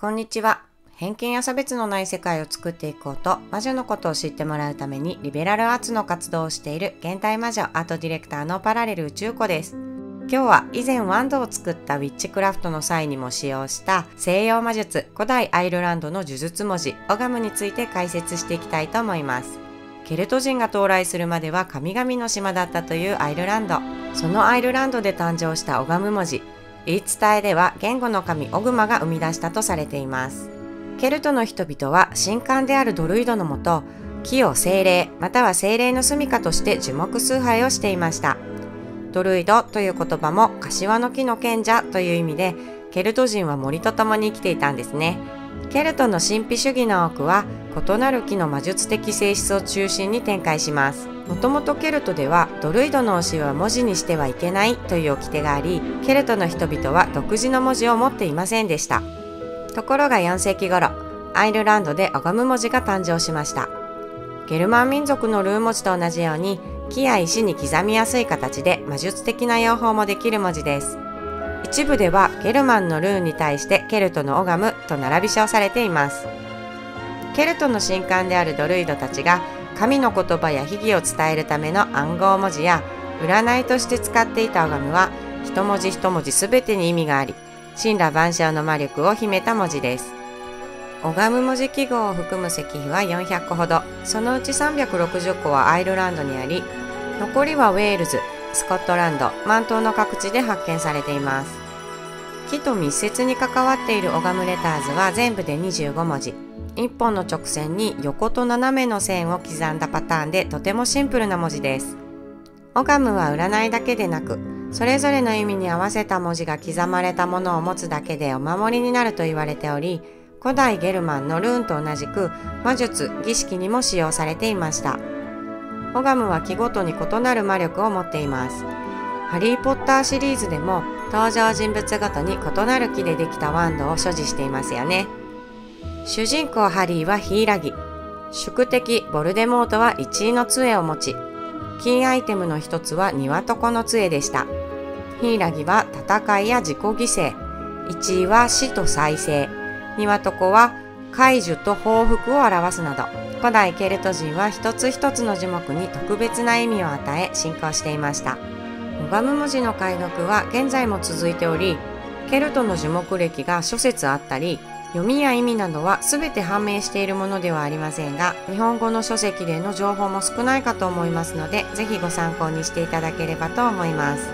こんにちは。偏見や差別のない世界を作っていこうと魔女のことを知ってもらうためにリベラルアーツの活動をしている現代魔女アートディレクターのパラレル宇宙子です。今日は以前ワンドを作ったウィッチクラフトの際にも使用した西洋魔術古代アイルランドの呪術文字オガムについて解説していきたいと思います。ケルト人が到来するまでは神々の島だったというアイルランド。そのアイルランドで誕生したオガム文字言い伝えでは言語の神オグマが生み出したとされています。ケルトの人々は神官であるドルイドのもと木を精霊または精霊の住処として樹木崇拝をしていました。ドルイドという言葉も柏の木の賢者という意味でケルト人は森と共に生きていたんですね。ケルトの神秘主義の多くは異なる木の魔術的性質を中心に展開します。もともとケルトではドルイドの教えは文字にしてはいけないという掟がありケルトの人々は独自の文字を持っていませんでした。ところが4世紀頃アイルランドでオガム文字が誕生しました。ゲルマン民族のルー文字と同じように木や石に刻みやすい形で魔術的な用法もできる文字です。一部ではゲルマンのルーに対してケルトのオガムと並び称されています。ケルトの神官であるドルイドたちが神の言葉や秘技を伝えるための暗号文字や占いとして使っていたオガムは一文字一文字全てに意味があり神羅万象の魔力を秘めた文字です。オガム文字記号を含む石碑は400個ほど。そのうち360個はアイルランドにあり残りはウェールズスコットランドマン島の各地で発見されています。木と密接に関わっているオガムレターズは全部で25文字。一本の直線に横と斜めの線を刻んだパターンでとてもシンプルな文字です。オガムは占いだけでなくそれぞれの意味に合わせた文字が刻まれたものを持つだけでお守りになると言われており古代ゲルマンのルーンと同じく魔術儀式にも使用されていました。オガムは木ごとに異なる魔力を持っています。ハリー・ポッターシリーズでも登場人物ごとに異なる木でできたワンドを所持していますよね。主人公ハリーはヒイラギ。宿敵ボルデモートは1位の杖を持ちキーアイテムの一つは庭床の杖でした。ヒイラギは戦いや自己犠牲。1位は死と再生。庭床は怪獣と報復を表すなど。古代ケルト人は一つ一つの樹木に特別な意味を与え信仰していました。オガム文字の解読は現在も続いておりケルトの樹木歴が諸説あったり読みや意味などは全て判明しているものではありませんが日本語の書籍での情報も少ないかと思いますのでぜひご参考にしていただければと思います。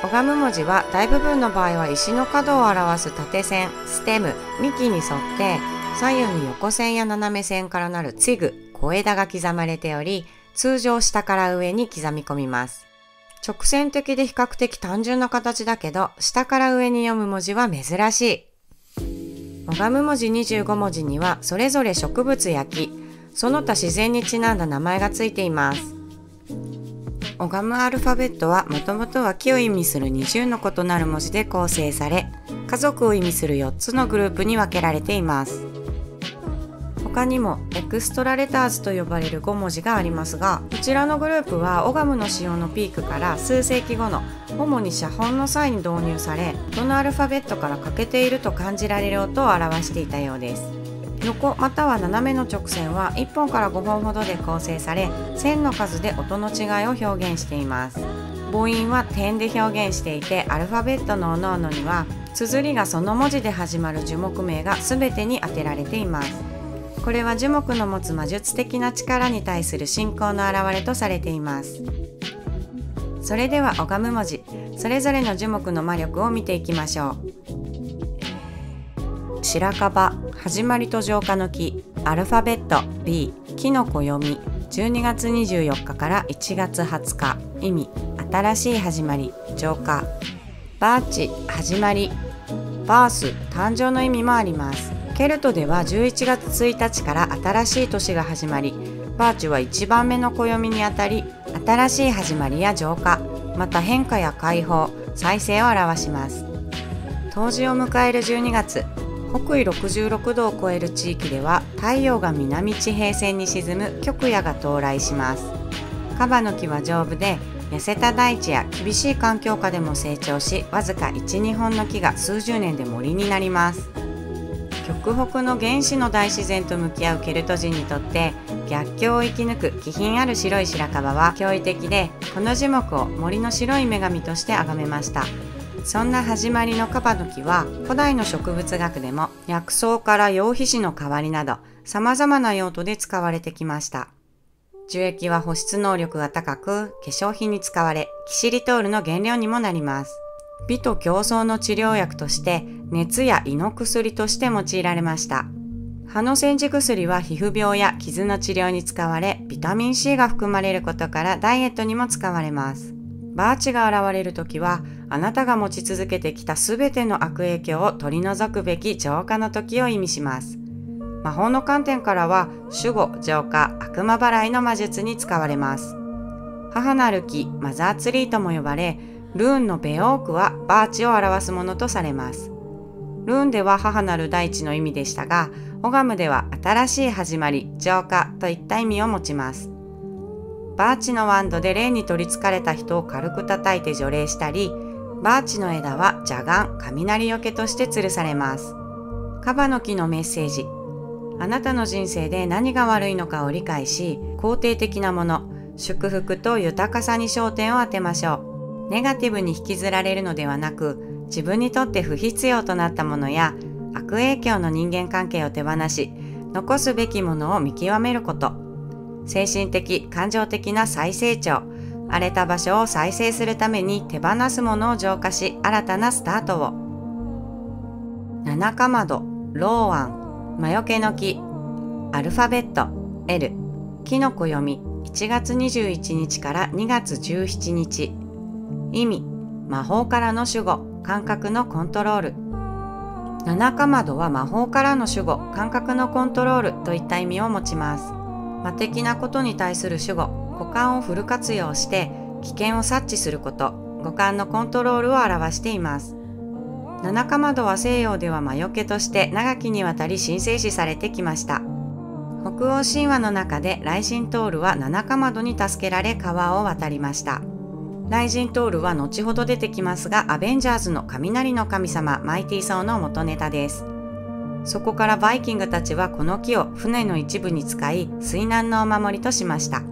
拝む文字は大部分の場合は石の角を表す縦線ステム幹に沿って左右に横線や斜め線からなるツィグ小枝が刻まれており通常下から上に刻み込みます。直線的で比較的単純な形だけど下から上に読む文字は珍しい。オガム文字25文字にはそれぞれ植物や木。その他自然にちなんだ名前がついています。オガムアルファベットはもともとは木を意味する20の異なる文字で構成され家族を意味する4つのグループに分けられています。他にもエクストラレターズと呼ばれる5文字がありますがこちらのグループはオガムの使用のピークから数世紀後の主に写本の際に導入されどのアルファベットから欠けていると感じられる音を表していたようです。横または斜めの直線は1本から5本ほどで構成され線の数で音の違いを表現しています。母音は点で表現していてアルファベットの各々には綴りがその文字で始まる樹木名が全てに当てられています。これは樹木の持つ魔術的な力に対する信仰の表れとされています。それでは拝む文字。それぞれの樹木の魔力を見ていきましょう。白樺始まりと浄化の木。アルファベット B キノコ読み12月24日から1月20日。意味新しい始まり浄化。バーチ始まり。バース誕生の意味もあります。ケルトでは11月1日から新しい年が始まりバーチは1番目の暦にあたり新しい始まりや浄化また変化や解放再生を表します。冬至を迎える12月北緯66度を超える地域では太陽が南地平線に沈む極夜が到来します。カバの木は丈夫で痩せた大地や厳しい環境下でも成長しわずか12本の木が数十年で森になります。極北の原始の大自然と向き合うケルト人にとって逆境を生き抜く気品ある白い白樺は驚異的でこの樹木を森の白い女神として崇めました。そんな始まりのカバの木は古代の植物学でも薬草から羊皮紙の代わりなど様々な用途で使われてきました。樹液は保湿能力が高く化粧品に使われキシリトールの原料にもなります。美と競争の治療薬として熱や胃の薬として用いられました。葉の煎じ薬は皮膚病や傷の治療に使われ、ビタミン C が含まれることからダイエットにも使われます。バーチが現れるときは、あなたが持ち続けてきたすべての悪影響を取り除くべき浄化の時を意味します。魔法の観点からは、守護、浄化、悪魔払いの魔術に使われます。母なる木、マザーツリーとも呼ばれ、ルーンのベオークはバーチを表すものとされます。ルーンでは母なる大地の意味でしたが、オガムでは新しい始まり、浄化といった意味を持ちます。バーチのワンドで霊に取りつかれた人を軽く叩いて除霊したり、バーチの枝は邪眼、雷よけとして吊るされます。カバの木のメッセージ。あなたの人生で何が悪いのかを理解し、肯定的なもの、祝福と豊かさに焦点を当てましょう。ネガティブに引きずられるのではなく自分にとって不必要となったものや悪影響の人間関係を手放し残すべきものを見極めること。精神的感情的な再成長。荒れた場所を再生するために手放すものを浄化し新たなスタートを。七かまどローアン魔除けの木アルファベット L キノコ読み1月21日から2月17日。意味、魔法からの守護、感覚のコントロール。七かまどは魔法からの守護、感覚のコントロールといった意味を持ちます。魔的なことに対する守護、五感をフル活用して危険を察知すること、五感のコントロールを表しています。七かまどは西洋では魔除けとして長きにわたり神聖視されてきました。北欧神話の中で雷神トールは七かまどに助けられ川を渡りました。雷神トールは後ほど出てきますが、アベンジャーズの雷の神様、マイティーソーの元ネタです。そこからバイキングたちはこの木を船の一部に使い、水難のお守りとしました。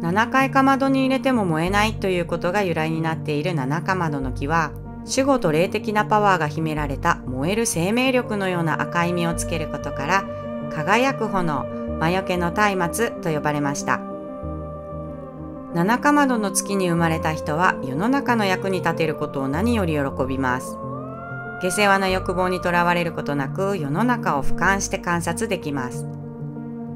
7階かまどに入れても燃えないということが由来になっている7かまどの木は、守護と霊的なパワーが秘められた燃える生命力のような赤い実をつけることから、輝く炎、魔除けの松明と呼ばれました。七かまどの月に生まれた人は世の中の役に立てることを何より喜びます。下世話な欲望にとらわれることなく世の中を俯瞰して観察できます。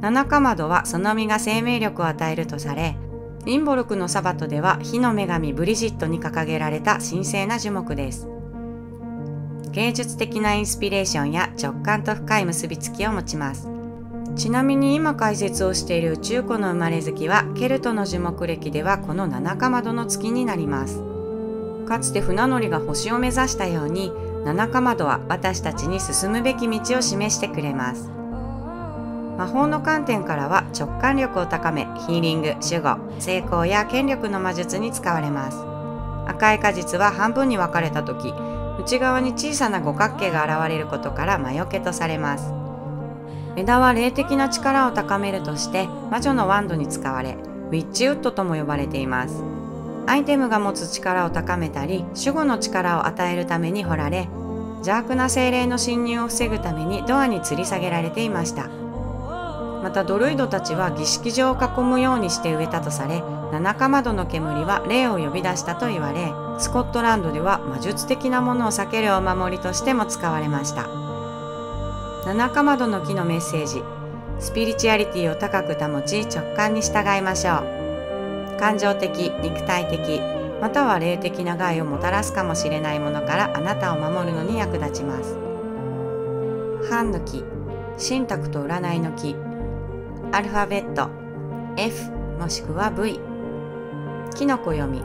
七かまどはその実が生命力を与えるとされ、リンボルクのサバトでは火の女神ブリジットに掲げられた神聖な樹木です。芸術的なインスピレーションや直感と深い結びつきを持ちます。ちなみに今解説をしている宇宙湖の生まれ月はケルトの樹木歴ではこの七かまどの月になります。かつて船乗りが星を目指したように七かまどは私たちに進むべき道を示してくれます。魔法の観点からは直感力を高めヒーリング守護成功や権力の魔術に使われます。赤い果実は半分に分かれた時内側に小さな五角形が現れることから魔除けとされます。枝は霊的な力を高めるとして魔女のワンドに使われウィッチウッドとも呼ばれています。アイテムが持つ力を高めたり守護の力を与えるために掘られ邪悪な精霊の侵入を防ぐためにドアに吊り下げられていました。またドルイドたちは儀式場を囲むようにして植えたとされ七かまどの煙は霊を呼び出したと言われスコットランドでは魔術的なものを避けるお守りとしても使われました。七かまどの木のメッセージ。スピリチュアリティを高く保ち直感に従いましょう。感情的肉体的または霊的な害をもたらすかもしれないものからあなたを守るのに役立ちます。半の木信託と占いの木。アルファベット F もしくは V キノコ読み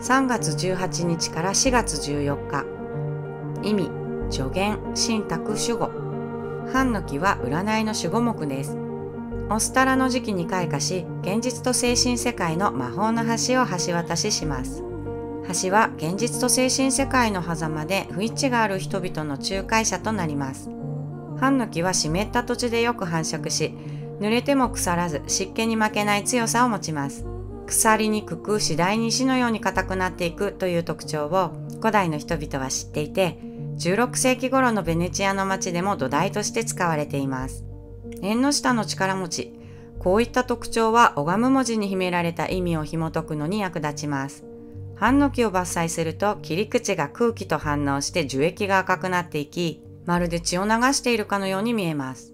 3月18日から4月14日。意味助言信託守護半の木は占いの守護目です。オスタラの時期に開花し、現実と精神世界の魔法の橋を橋渡しします。橋は現実と精神世界の狭間で不一致がある人々の仲介者となります。ハンノキは湿った土地でよく繁殖し、濡れても腐らず湿気に負けない強さを持ちます。腐りにくく次第に石のように硬くなっていくという特徴を古代の人々は知っていて、16世紀頃のベネチアの街でも土台として使われています。縁の下の力持ち。こういった特徴は拝む文字に秘められた意味を紐解くのに役立ちます。半の木を伐採すると切り口が空気と反応して樹液が赤くなっていき、まるで血を流しているかのように見えます。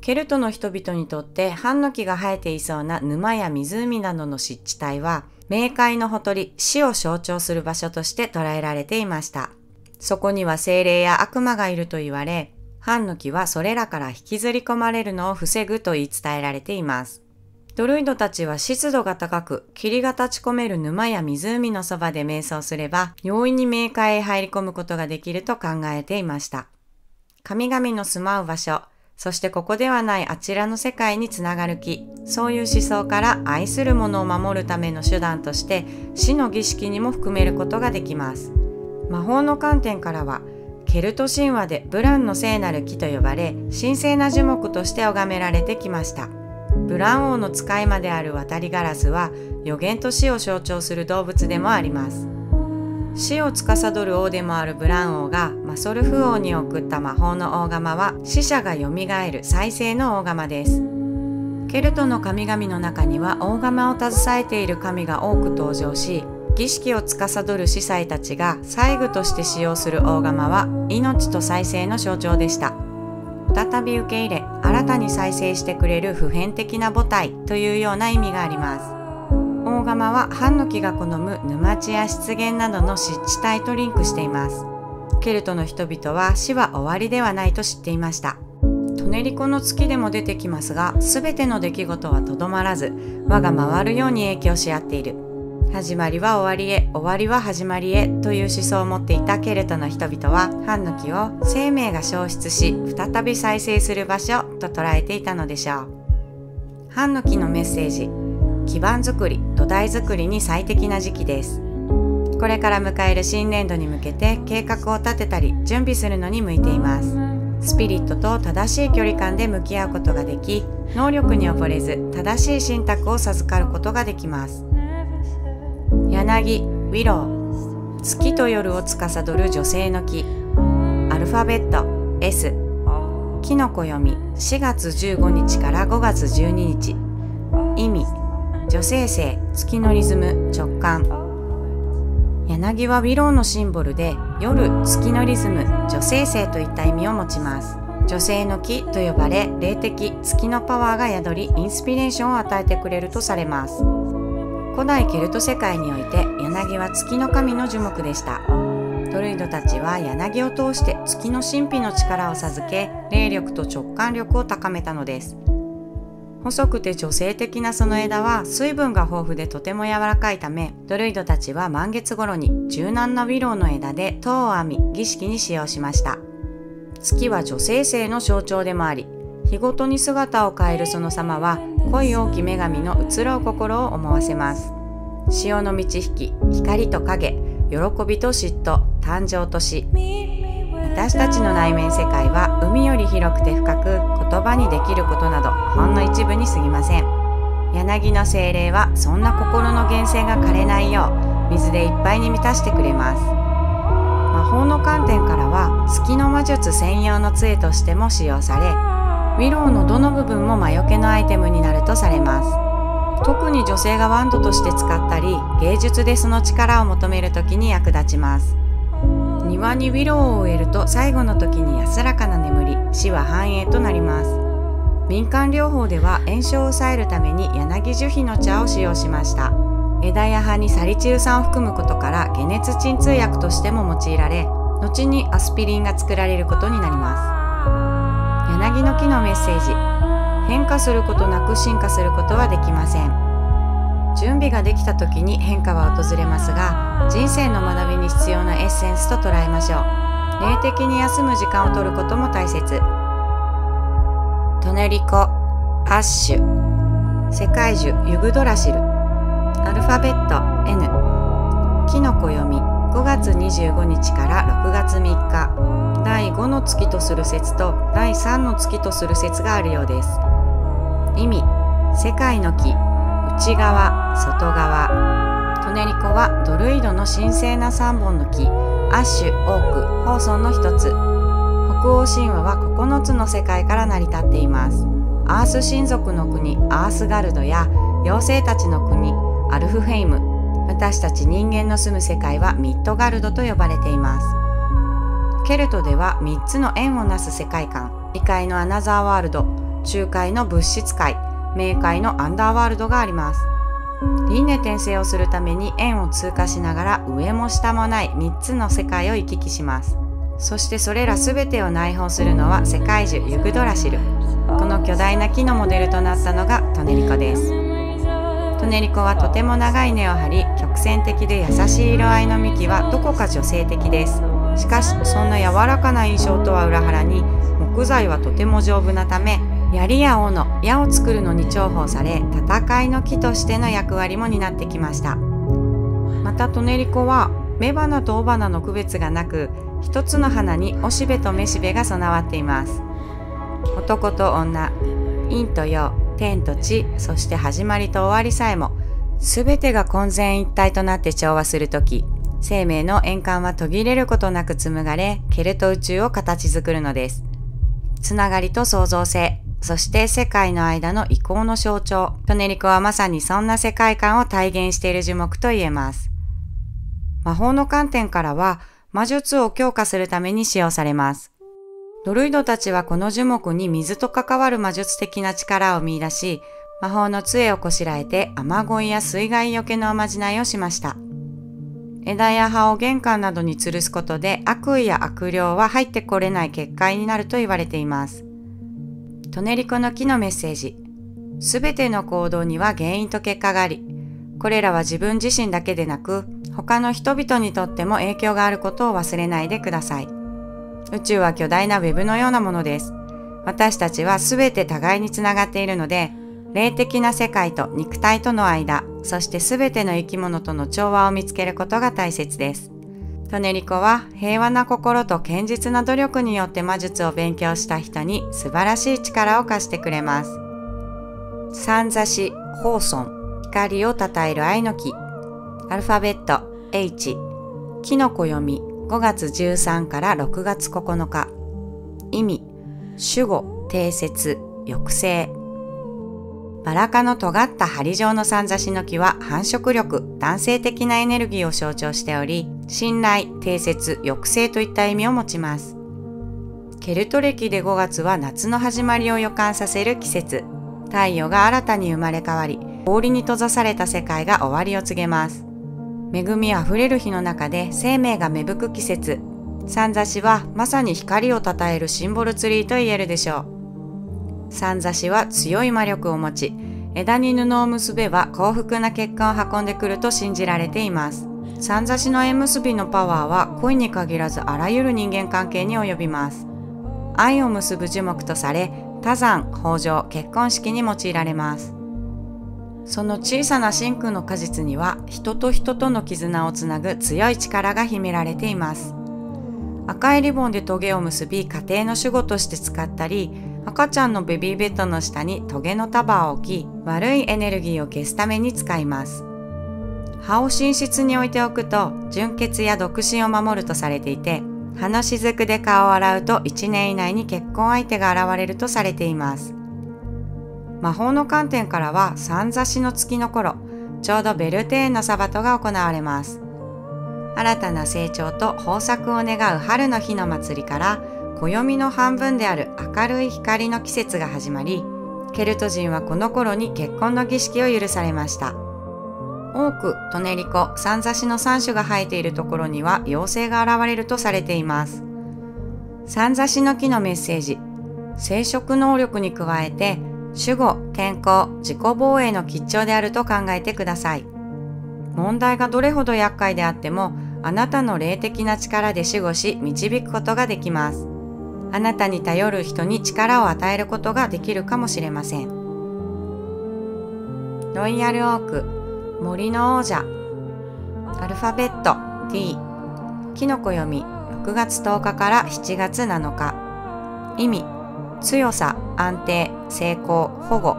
ケルトの人々にとってハンノキが生えていそうな沼や湖などの湿地帯は、冥界のほとり、死を象徴する場所として捉えられていました。そこには精霊や悪魔がいると言われ、ハンノキはそれらから引きずり込まれるのを防ぐと言い伝えられています。ドルイドたちは湿度が高く、霧が立ち込める沼や湖のそばで瞑想すれば、容易に冥界へ入り込むことができると考えていました。神々の住まう場所、そしてここではないあちらの世界につながる木、そういう思想から愛するものを守るための手段として死の儀式にも含めることができます。魔法の観点からは、ケルト神話でブランの聖なる木と呼ばれ、神聖な樹木として拝められてきました。ブラン王の使い魔である渡りガラスは予言と死を象徴する動物でもあります死を司る王でもあるブラン王がマソルフ王に送った魔法の大釜は死者が蘇る再生の大釜ですケルトの神々の中には大釜を携えている神が多く登場し儀式を司る司祭たちが細具として使用する大釜は命と再生の象徴でした。再び受け入れ新たに再生してくれる普遍的な母体というような意味があります。大釜はハンノキが好む沼地や湿原などの湿地帯とリンクしています。ケルトの人々は死は終わりではないと知っていました。トネリコの月でも出てきますが全ての出来事はとどまらず輪が回るように影響し合っている。始まりは終わりへ終わりは始まりへという思想を持っていたケルトの人々はハンノキを生命が消失し再び再生する場所と捉えていたのでしょう。ハンノキのメッセージ基盤づくり土台づくりに最適な時期です。これから迎える新年度に向けて計画を立てたり準備するのに向いています。スピリットと正しい距離感で向き合うことができ能力に溺れず正しい信託を授かることができます。柳ウィロー月と夜を司る女性の木。アルファベット S キノコ読み4月15日から5月12日。意味女性性月のリズム直感。柳はウィローのシンボルで夜月のリズム女性性といった意味を持ちます。女性の木と呼ばれ霊的月のパワーが宿りインスピレーションを与えてくれるとされます。古代ケルト世界において柳は月の神の樹木でした。ドルイドたちは柳を通して月の神秘の力を授け霊力と直感力を高めたのです。細くて女性的なその枝は水分が豊富でとても柔らかいためドルイドたちは満月頃に柔軟なウィローの枝で塔を編み儀式に使用しました。月は女性性の象徴でもあり日ごとに姿を変えるその様は恋多き女神の移ろう心を思わせます。潮の満ち引き光と影喜びと嫉妬誕生と死。私たちの内面世界は海より広くて深く言葉にできることなどほんの一部に過ぎません。柳の精霊はそんな心の源泉が枯れないよう水でいっぱいに満たしてくれます。魔法の観点からは月の魔術専用の杖としても使用されィローのどの部分も魔除けのアイテムになるとされます。特に女性がワンドとして使ったり芸術でその力を求める時に役立ちます。庭にウィローを植えると最後の時に安らかな眠り死は繁栄となります。民間療法では炎症を抑えるために柳樹皮の茶を使用しました。枝や葉にサリチル酸を含むことから解熱鎮痛薬としても用いられ後にアスピリンが作られることになります。柳の木のメッセージ。変化することなく進化することはできません。準備ができた時に変化は訪れますが人生の学びに必要なエッセンスと捉えましょう。霊的に休む時間を取ることも大切。トネリコアッシュ。世界樹ユグドラシル。アルファベット N きのこ読み5月25日から6月3日。第5の月とする説と第3の月とする説があるようです。意味世界の木内側外側。トネリコはドルイドの神聖な3本の木。アッシュオークホーソンの一つ。北欧神話は9つの世界から成り立っています。アース神族の国アースガルドや妖精たちの国アルフヘイム。私たち人間の住む世界はミッドガルドと呼ばれています。ケルトでは3つの円をなす世界観。異界のアナザーワールド。中海の物質界。冥界のアンダーワールドがあります。輪廻転生をするために円を通過しながら上も下もない3つの世界を行き来します。そしてそれら全てを内包するのは世界樹ユグドラシル。この巨大な木のモデルとなったのがトネリコです。トネリコはとても長い根を張り曲線的で優しい色合いの幹はどこか女性的です。しかしそんな柔らかな印象とは裏腹に木材はとても丈夫なため槍や斧矢を作るのに重宝され戦いの木としての役割も担ってきました。またトネリコは雌花と雄花の区別がなく一つの花におしべとめしべが備わっています。男と女陰と陽天と地そして始まりと終わりさえも全てが混然一体となって調和するとき生命の円環は途切れることなく紡がれケルト宇宙を形作るのです。つながりと創造性そして世界の間の移行の象徴トネリコはまさにそんな世界観を体現している樹木と言えます。魔法の観点からは魔術を強化するために使用されます。ドルイドたちはこの樹木に水と関わる魔術的な力を見出し、魔法の杖をこしらえて雨乞いや水害よけのおまじないをしました。枝や葉を玄関などに吊るすことで悪意や悪霊は入ってこれない結界になると言われています。トネリコの木のメッセージ。すべての行動には原因と結果があり、これらは自分自身だけでなく、他の人々にとっても影響があることを忘れないでください。宇宙は巨大なウェブのようなものです。私たちは全て互いにつながっているので、霊的な世界と肉体との間、そして全ての生き物との調和を見つけることが大切です。トネリコは平和な心と堅実な努力によって魔術を勉強した人に素晴らしい力を貸してくれます。三座子、ホーソン、光を称える愛の木、アルファベット H、キノコ読み、5月13から6月9日意味守護定説抑制バラ科の尖った針状の三座子の木は繁殖力、男性的なエネルギーを象徴しており、信頼、定説、抑制といった意味を持ちます。ケルト歴で5月は夏の始まりを予感させる季節。太陽が新たに生まれ変わり、氷に閉ざされた世界が終わりを告げます。恵みあふれる日の中で生命が芽吹く季節。三座子はまさに光を称えるシンボルツリーと言えるでしょう。三座子は強い魔力を持ち、枝に布を結べば幸福な結果を運んでくると信じられています。三座子の縁結びのパワーは恋に限らずあらゆる人間関係に及びます。愛を結ぶ樹木とされ、多山、豊穣、結婚式に用いられます。その小さな真空の果実には人と人との絆をつなぐ強い力が秘められています。赤いリボンでトゲを結び家庭の守護として使ったり赤ちゃんのベビーベッドの下にトゲの束を置き悪いエネルギーを消すために使います。葉を寝室に置いておくと純血や独身を守るとされていて葉の雫で顔を洗うと1年以内に結婚相手が現れるとされています。魔法の観点からは三座子の月の頃、ちょうどベルテーンのサバトが行われます。新たな成長と豊作を願う春の日の祭りから、暦の半分である明るい光の季節が始まり、ケルト人はこの頃に結婚の儀式を許されました。多くトネリコ、三座子の三種が生えているところには妖精が現れるとされています。三座子の木のメッセージ、生殖能力に加えて守護、健康、自己防衛の吉兆であると考えてください。問題がどれほど厄介であっても、あなたの霊的な力で守護し、導くことができます。あなたに頼る人に力を与えることができるかもしれません。ロイヤルオーク、森の王者。アルファベット T キノコ読み6月10日から7月7日。意味強さ安定成功保護。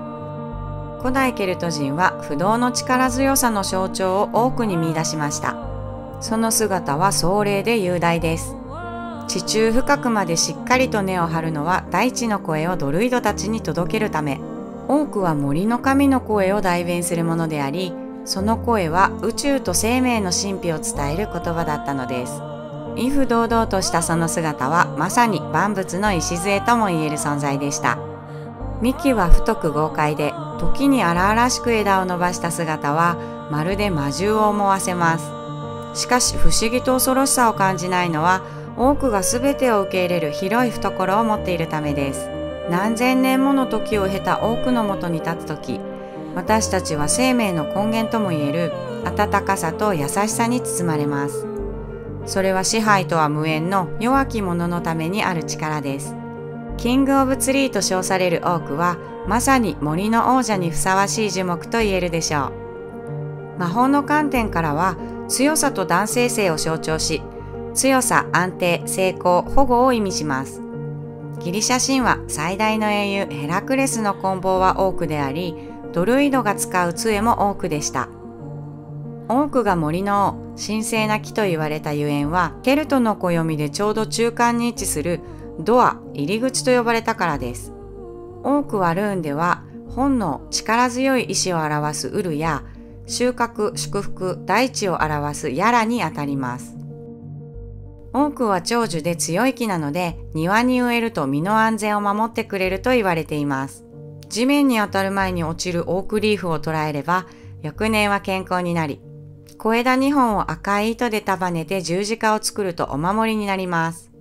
古代ケルト人は不動の力強さの象徴を多くに見出しました。その姿は壮麗で雄大です。地中深くまでしっかりと根を張るのは大地の声をドルイドたちに届けるため。多くは森の神の声を代弁するものでありその声は宇宙と生命の神秘を伝える言葉だったのです。威風堂々としたその姿はまさに万物の礎とも言える存在でした。幹は太く豪快で時に荒々しく枝を伸ばした姿はまるで魔獣を思わせます。しかし不思議と恐ろしさを感じないのは多くが全てを受け入れる広い懐を持っているためです。何千年もの時を経た多くのもとに立つ時私たちは生命の根源ともいえる温かさと優しさに包まれます。それは支配とは無縁の弱き者のためにある力です。キング・オブ・ツリーと称されるオークはまさに森の王者にふさわしい樹木と言えるでしょう。魔法の観点からは強さと男性性を象徴し強さ、安定、成功、保護を意味します。ギリシャ神話最大の英雄ヘラクレスの棍棒は多くであり、ドルイドが使う杖も多くでした。多くが森の王、神聖な木と言われたゆえんは、ケルトの暦でちょうど中間に位置するドア、入り口と呼ばれたからです。多くはルーンでは、本能、力強い意志を表すウルや、収穫、祝福、大地を表すヤラにあたります。多くは長寿で強い木なので庭に植えると身の安全を守ってくれると言われています。地面に当たる前に落ちるオークリーフを捉えれば翌年は健康になり、小枝2本を赤い糸で束ねて十字架を作るとお守りになります。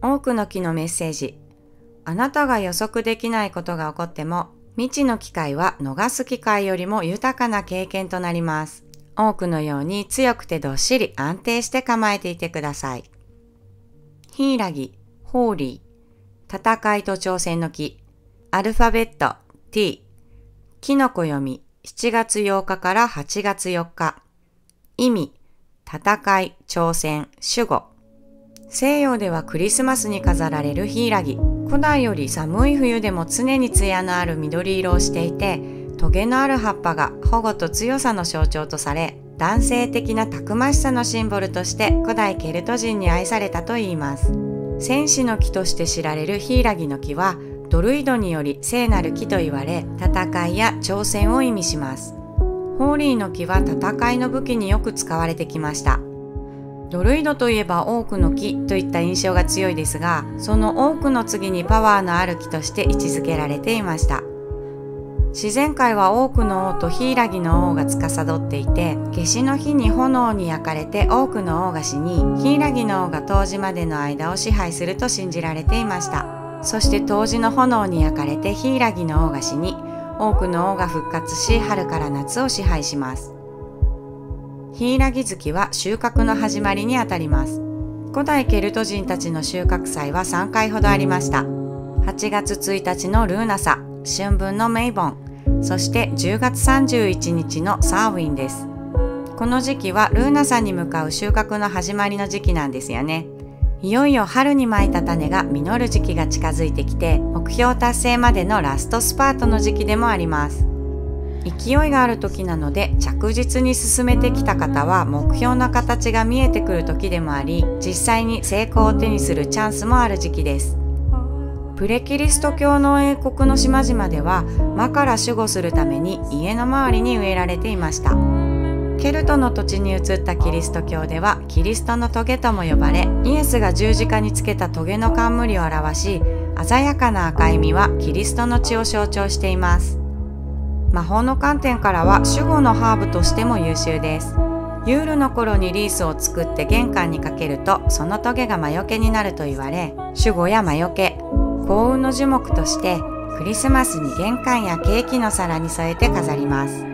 多くの木のメッセージ。あなたが予測できないことが起こっても未知の機会は逃す機会よりも豊かな経験となります。多くのように強くてどっしり安定して構えていてください。ヒイラギ、ホーリー、戦いと挑戦の木、アルファベット T、キノコ読み7月8日から8月4日、意味、戦い、挑戦、守護。西洋ではクリスマスに飾られるヒイラギ。古代より寒い冬でも常に艶のある緑色をしていて、トゲのある葉っぱが保護と強さの象徴とされ男性的なたくましさのシンボルとして古代ケルト人に愛されたといいます。戦士の木として知られるヒイラギの木はドルイドにより聖なる木と言われ戦いや挑戦を意味します。ホーリーの木は戦いの武器によく使われてきました。ドルイドといえば多くの木といった印象が強いですがその多くの次にパワーのある木として位置づけられていました。自然界は多くの王とヒイラギの王が司っていて夏至の日に炎に焼かれて多くの王が死にヒイラギの王が冬至までの間を支配すると信じられていました。そして冬至の炎に焼かれてヒイラギの王が死に多くの王が復活し春から夏を支配します。ヒイラギ月は収穫の始まりにあたります。古代ケルト人たちの収穫祭は3回ほどありました。8月1日のルーナサ春分のメイボン。そして10月31日のサーウィンです。この時期はルーナさんに向かう収穫の始まりの時期なんですよね。いよいよ春にまいた種が実る時期が近づいてきて目標達成までのラストスパートの時期でもあります。勢いがある時なので着実に進めてきた方は目標の形が見えてくる時でもあり実際に成功を手にするチャンスもある時期です。プレキリスト教の英国の島々では魔から守護するために家の周りに植えられていました。ケルトの土地に移ったキリスト教ではキリストの棘とも呼ばれイエスが十字架につけた棘の冠を表し鮮やかな赤い実はキリストの血を象徴しています。魔法の観点からは守護のハーブとしても優秀です。ユールの頃にリースを作って玄関にかけるとその棘が魔除けになると言われ守護や魔除け。幸運の樹木としてクリスマスに玄関やケーキの皿に添えて飾ります。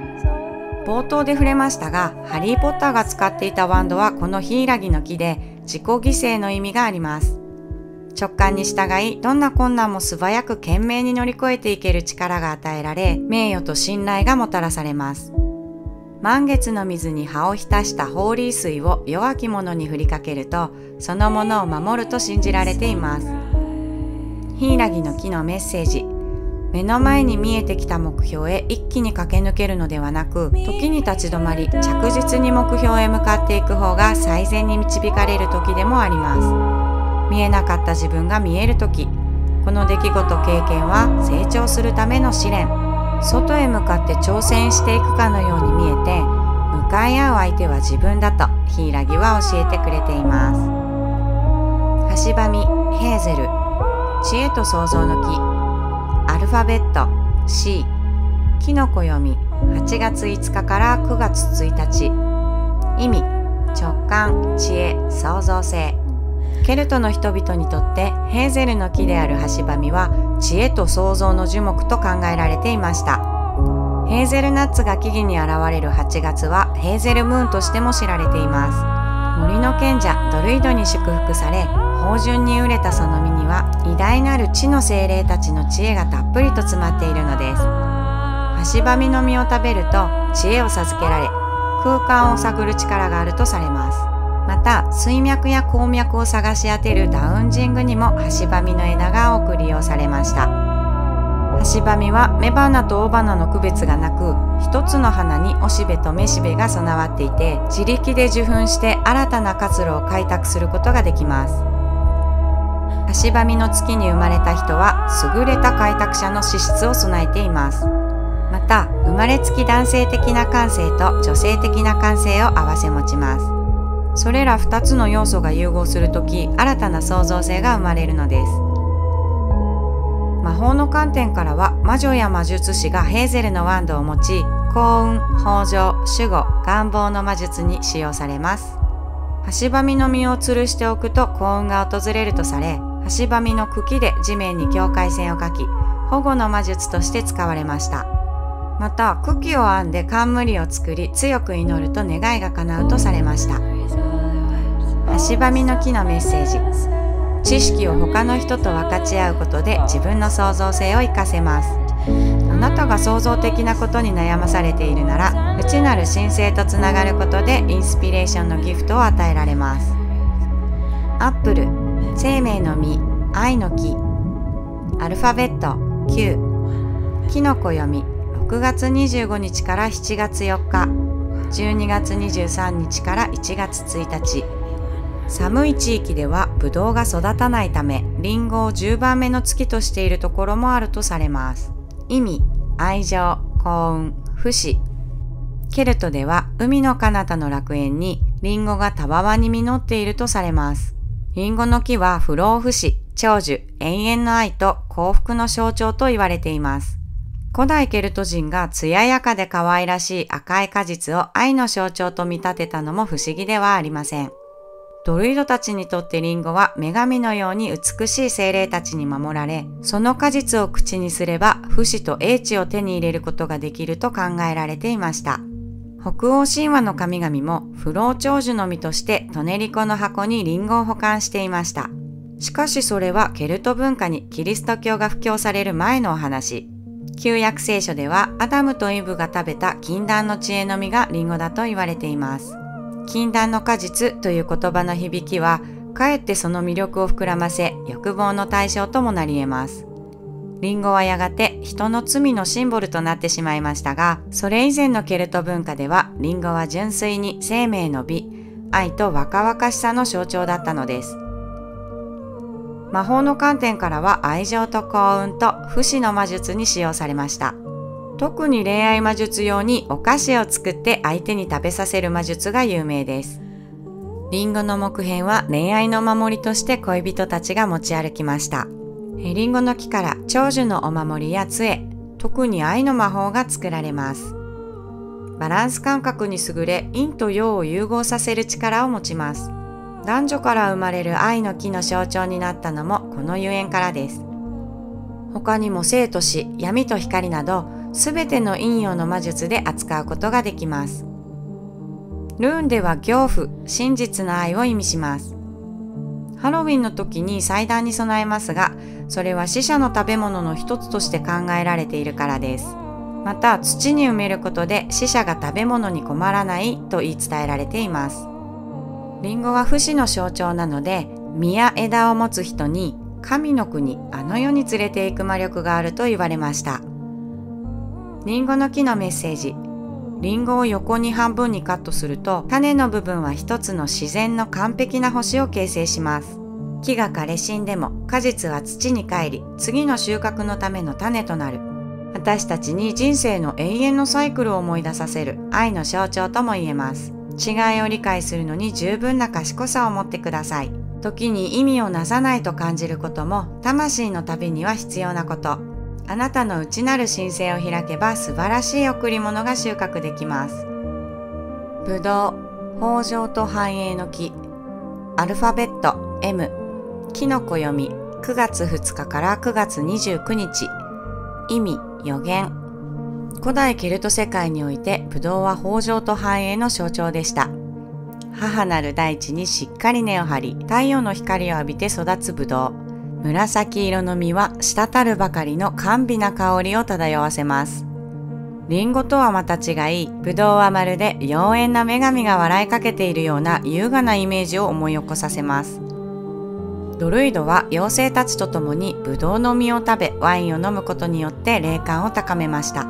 冒頭で触れましたがハリー・ポッターが使っていたワンドはこのヒイラギの木で自己犠牲の意味があります。直感に従いどんな困難も素早く懸命に乗り越えていける力が与えられ名誉と信頼がもたらされます。満月の水に葉を浸したホーリー水を弱き者に振りかけるとそのものを守ると信じられています。ヒイラギの木のメッセージ。目の前に見えてきた目標へ一気に駆け抜けるのではなく時に立ち止まり着実に目標へ向かっていく方が最善に導かれる時でもあります。見えなかった自分が見える時この出来事経験は成長するための試練。外へ向かって挑戦していくかのように見えて向かい合う相手は自分だと柊は教えてくれています。橋場美ヘーゼル知恵と創造の木。アルファベット。C キノコ読み8月5日から9月1日。意味。直感。知恵。創造性。ケルトの人々にとってヘーゼルの木であるハシバミは知恵と創造の樹木と考えられていました。ヘーゼルナッツが木々に現れる8月はヘーゼルムーンとしても知られています。森の賢者ドルイドに祝福され芳醇に熟れたその実は偉大なる地の精霊たちの知恵がたっぷりと詰まっているのです。橋ばみの実を食べると知恵を授けられ空間を探る力があるとされます。また水脈や鉱脈を探し当てるダウンジングにも橋ばみの枝が多く利用されました。橋ばみは雌花と雄花の区別がなく一つの花におしべとめしべが備わっていて自力で受粉して新たな活路を開拓することができます。足場みの月に生まれた人は優れた開拓者の資質を備えています。また生まれつき男性的な感性と女性的な感性を併せ持ちます。それら2つの要素が融合するとき新たな創造性が生まれるのです。魔法の観点からは魔女や魔術師がヘーゼルのワンドを持ち幸運、豊穣、守護、願望の魔術に使用されます。橋ばみの実を吊るしておくと幸運が訪れるとされ橋ばみの茎で地面に境界線を描き保護の魔術として使われました。また茎を編んで冠を作り強く祈ると願いが叶うとされました。橋ばみの木のメッセージ。知識を他の人と分かち合うことで自分の創造性を活かせます。あなたが創造的なことに悩まされているなら内なる神聖とつながることでインスピレーションのギフトを与えられます。アップル。生命の実愛の木。アルファベット。Q キノコ読み。6月25日から7月4日。12月23日から1月1日。寒い地域ではブドウが育たないためリンゴを10番目の月としているところもあるとされます。意味。愛情。幸運。不死。ケルトでは海の彼方の楽園にリンゴがたわわに実っているとされます。リンゴの木は不老不死、長寿、永遠の愛と幸福の象徴と言われています。古代ケルト人が艶やかで可愛らしい赤い果実を愛の象徴と見立てたのも不思議ではありません。ドルイドたちにとってリンゴは女神のように美しい精霊たちに守られ、その果実を口にすれば不死と英知を手に入れることができると考えられていました。北欧神話の神々も不老長寿の実としてトネリコの箱にリンゴを保管していました。しかしそれはケルト文化にキリスト教が布教される前のお話。旧約聖書ではアダムとイブが食べた禁断の知恵の実がリンゴだと言われています。禁断の果実という言葉の響きは、かえってその魅力を膨らませ、欲望の対象ともなり得ます。リンゴはやがて人の罪のシンボルとなってしまいましたが、それ以前のケルト文化ではリンゴは純粋に生命の美、愛と若々しさの象徴だったのです。魔法の観点からは愛情と幸運と不死の魔術に使用されました。特に恋愛魔術用にお菓子を作って相手に食べさせる魔術が有名です。リンゴの木片は恋愛の守りとして恋人たちが持ち歩きました。リンゴの木から長寿のお守りや杖、特に愛の魔法が作られます。バランス感覚に優れ、陰と陽を融合させる力を持ちます。男女から生まれる愛の木の象徴になったのもこのゆえんからです。他にも生と死、闇と光など、すべての陰陽の魔術で扱うことができます。ルーンでは恐怖、真実の愛を意味します。ハロウィンの時に祭壇に備えますが、それは死者の食べ物の一つとして考えられているからです。また土に埋めることで死者が食べ物に困らないと言い伝えられています。リンゴは不死の象徴なので実や枝を持つ人に神の国あの世に連れて行く魔力があると言われました。リンゴの木のメッセージ。リンゴを横に半分にカットすると種の部分は一つの自然の完璧な星を形成します。木が枯れ死んでも果実は土に帰り次の収穫のための種となる。私たちに人生の永遠のサイクルを思い出させる愛の象徴とも言えます。違いを理解するのに十分な賢さを持ってください。時に意味をなさないと感じることも魂の旅には必要なこと。あなたの内なる神聖を開けば素晴らしい贈り物が収穫できます。ぶどう豊穣と繁栄の木。アルファベット M キノコ読み。9月2日から9月29日。意味予言。古代ケルト世界においてブドウは豊穣と繁栄の象徴でした。母なる大地にしっかり根を張り太陽の光を浴びて育つブドウ。紫色の実は滴るばかりの甘美な香りを漂わせます。リンゴとはまた違い、ブドウはまるで妖艶な女神が笑いかけているような優雅なイメージを思い起こさせます。ドルイドは妖精たちと共にブドウの実を食べワインを飲むことによって霊感を高めました。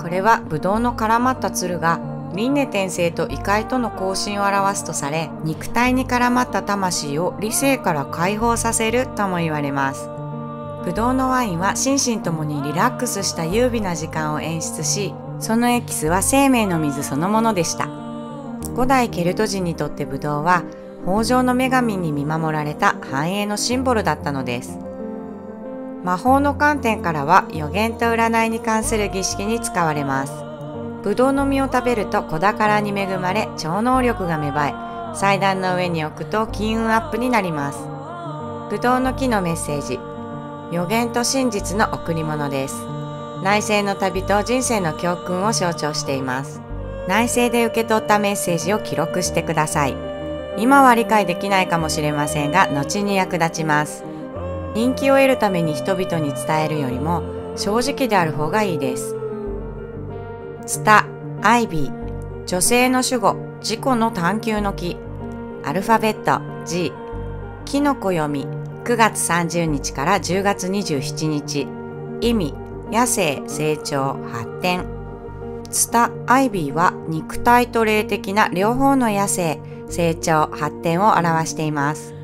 これはブドウの絡まった鶴が輪廻転生と異界との交信を表すとされ肉体に絡まった魂を理性から解放させるとも言われます。ブドウのワインは心身ともにリラックスした優美な時間を演出しそのエキスは生命の水そのものでした。古代ケルト人にとってブドウは豊穣の女神に見守られた繁栄のシンボルだったのです。魔法の観点からは予言と占いに関する儀式に使われます。ぶどうの実を食べると子宝に恵まれ超能力が芽生え、祭壇の上に置くと金運アップになります。ぶどうの木のメッセージ。予言と真実の贈り物です。内政の旅と人生の教訓を象徴しています。内政で受け取ったメッセージを記録してください。今は理解できないかもしれませんが後に役立ちます。人気を得るために人々に伝えるよりも正直である方がいいです。ツタ、アイビー女性の主語自己の探求の木。アルファベット G キノコ読み9月30日から10月27日。意味野生成長発展。ツタ・アイビーは肉体と霊的な両方の野生。成長、発展を表しています。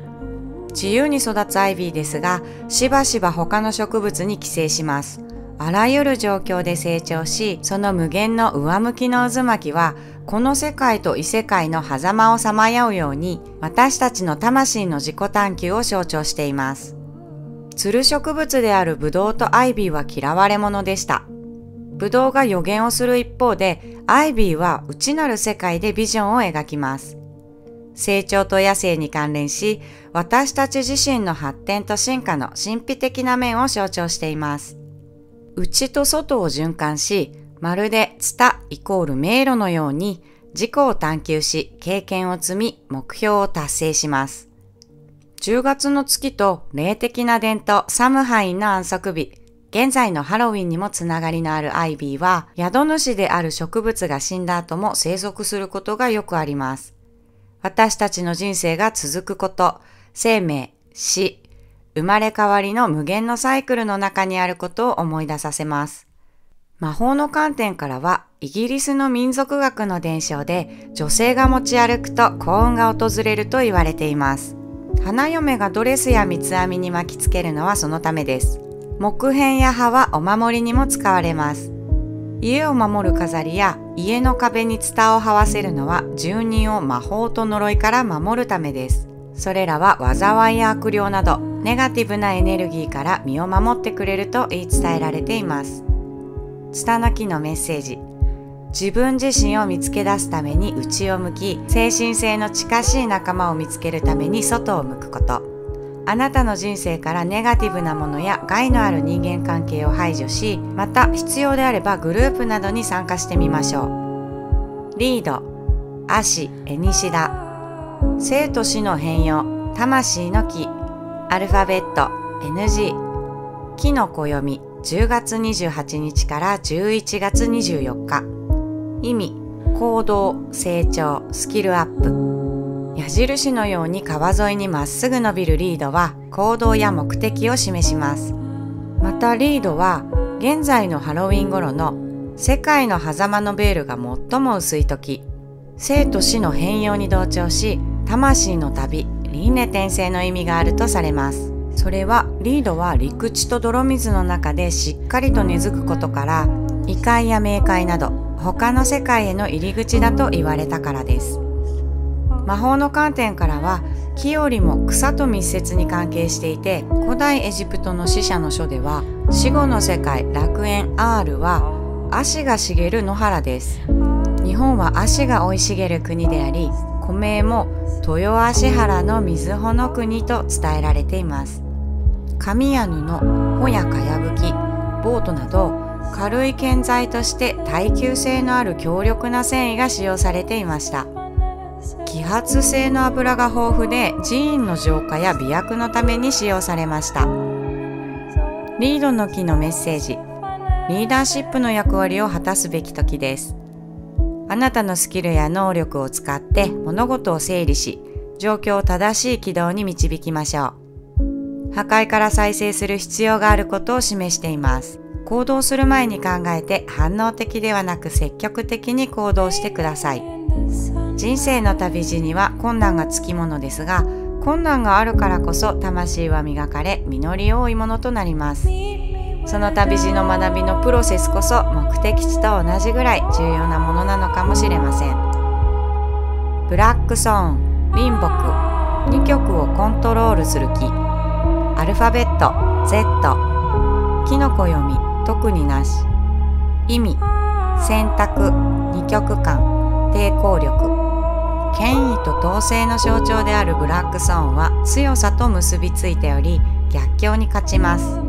自由に育つアイビーですが、しばしば他の植物に寄生します。あらゆる状況で成長し、その無限の上向きの渦巻きは、この世界と異世界の狭間をさまようように、私たちの魂の自己探求を象徴しています。つる植物であるブドウとアイビーは嫌われ者でした。ブドウが予言をする一方で、アイビーは内なる世界でビジョンを描きます。成長と野生に関連し、私たち自身の発展と進化の神秘的な面を象徴しています。内と外を循環し、まるでツタイコール迷路のように自己を探求し、経験を積み、目標を達成します。10月の月と霊的な伝統サムハインの安息日、現在のハロウィンにもつながりのあるアイビーは、宿主である植物が死んだ後も生息することがよくあります。私たちの人生が続くこと、生命、死、生まれ変わりの無限のサイクルの中にあることを思い出させます。魔法の観点からは、イギリスの民族学の伝承で女性が持ち歩くと幸運が訪れると言われています。花嫁がドレスや三つ編みに巻きつけるのはそのためです。木片や葉はお守りにも使われます。家を守る飾りや家の壁にツタを這わせるのは住人を魔法と呪いから守るためです。それらは災いや悪霊などネガティブなエネルギーから身を守ってくれると言い伝えられています。ツタの木のメッセージ。自分自身を見つけ出すために内を向き、精神性の近しい仲間を見つけるために外を向くこと。あなたの人生からネガティブなものや害のある人間関係を排除し、また必要であればグループなどに参加してみましょう。リード、アシ、エニシダ。生と死の変容、魂の木。アルファベット、NG。木の暦、10月28日から11月24日。意味。行動。成長。スキルアップ。印のように川沿いにまっすぐ伸びるリードは行動や目的を示します。またリードは現在のハロウィン頃の世界の狭間のベールが最も薄い時生と死の変容に同調し魂の旅輪廻転生の意味があるとされます。それはリードは陸地と泥水の中でしっかりと根付くことから異界や冥界など他の世界への入り口だと言われたからです。魔法の観点からは木よりも草と密接に関係していて古代エジプトの死者の書では死後の世界楽園 R は足が茂る野原です。日本は足が生い茂る国であり古名も豊足原の水穂の国と伝えられています。紙や布穂やかやぶきボートなど軽い建材として耐久性のある強力な繊維が使用されていました。発性の油が豊富で寺院の浄化や美薬のために使用されましたリードの木のメッセージリーダーシップの役割を果たすべき時ですあなたのスキルや能力を使って物事を整理し、状況を正しい軌道に導きましょう。破壊から再生する必要があることを示しています。行動する前に考えて反応的ではなく積極的に行動してください。人生の旅路には困難がつきものですが、困難があるからこそ魂は磨かれ、実り多いものとなります。その旅路の学びのプロセスこそ目的地と同じぐらい重要なものなのかもしれません。ブラックソーン林木2曲をコントロールする木アルファベット Z キノコ読み特になし。意味選択。二極感抵抗力。権威と統制の象徴であるブラックソーンは強さと結びついており逆境に勝ちます。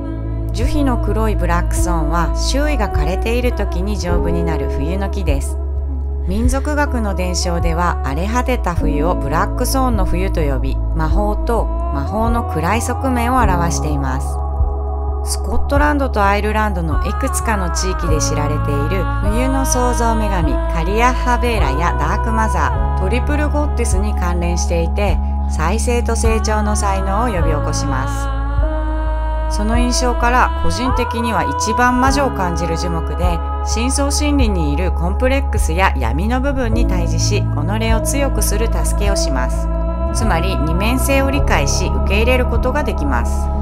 樹皮の黒いブラックソーンは周囲が枯れている時に丈夫になる冬の木です。民族学の伝承では荒れ果てた冬をブラックソーンの冬と呼び魔法と魔法の暗い側面を表しています。スコットランドとアイルランドのいくつかの地域で知られている冬の創造女神カリアハベーラやダークマザートリプルゴッティスに関連していて再生と成長の才能を呼び起こします。その印象から個人的には一番魔女を感じる樹木で深層心理にいるコンプレックスや闇の部分に対峙し己を強くする助けをします。つまり二面性を理解し受け入れることができます。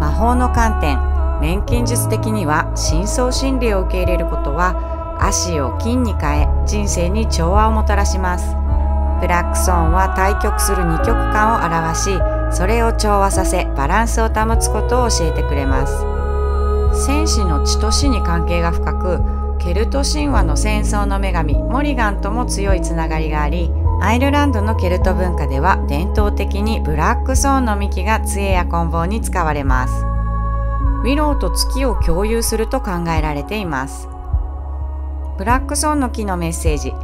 魔法の観点錬金術的には深層心理を受け入れることは足を金に変え人生に調和をもたらします。ブラックソーンは対極する二極感を表しそれを調和させバランスを保つことを教えてくれます。戦士の血と死に関係が深くケルト神話の戦争の女神モリガンとも強いつながりがありアイルランドのケルト文化では伝統的にブラックソーンの幹が杖や棍棒に使われます。ウィローと月を共有すると考えられています。ブラックソーンの木のメッセージ。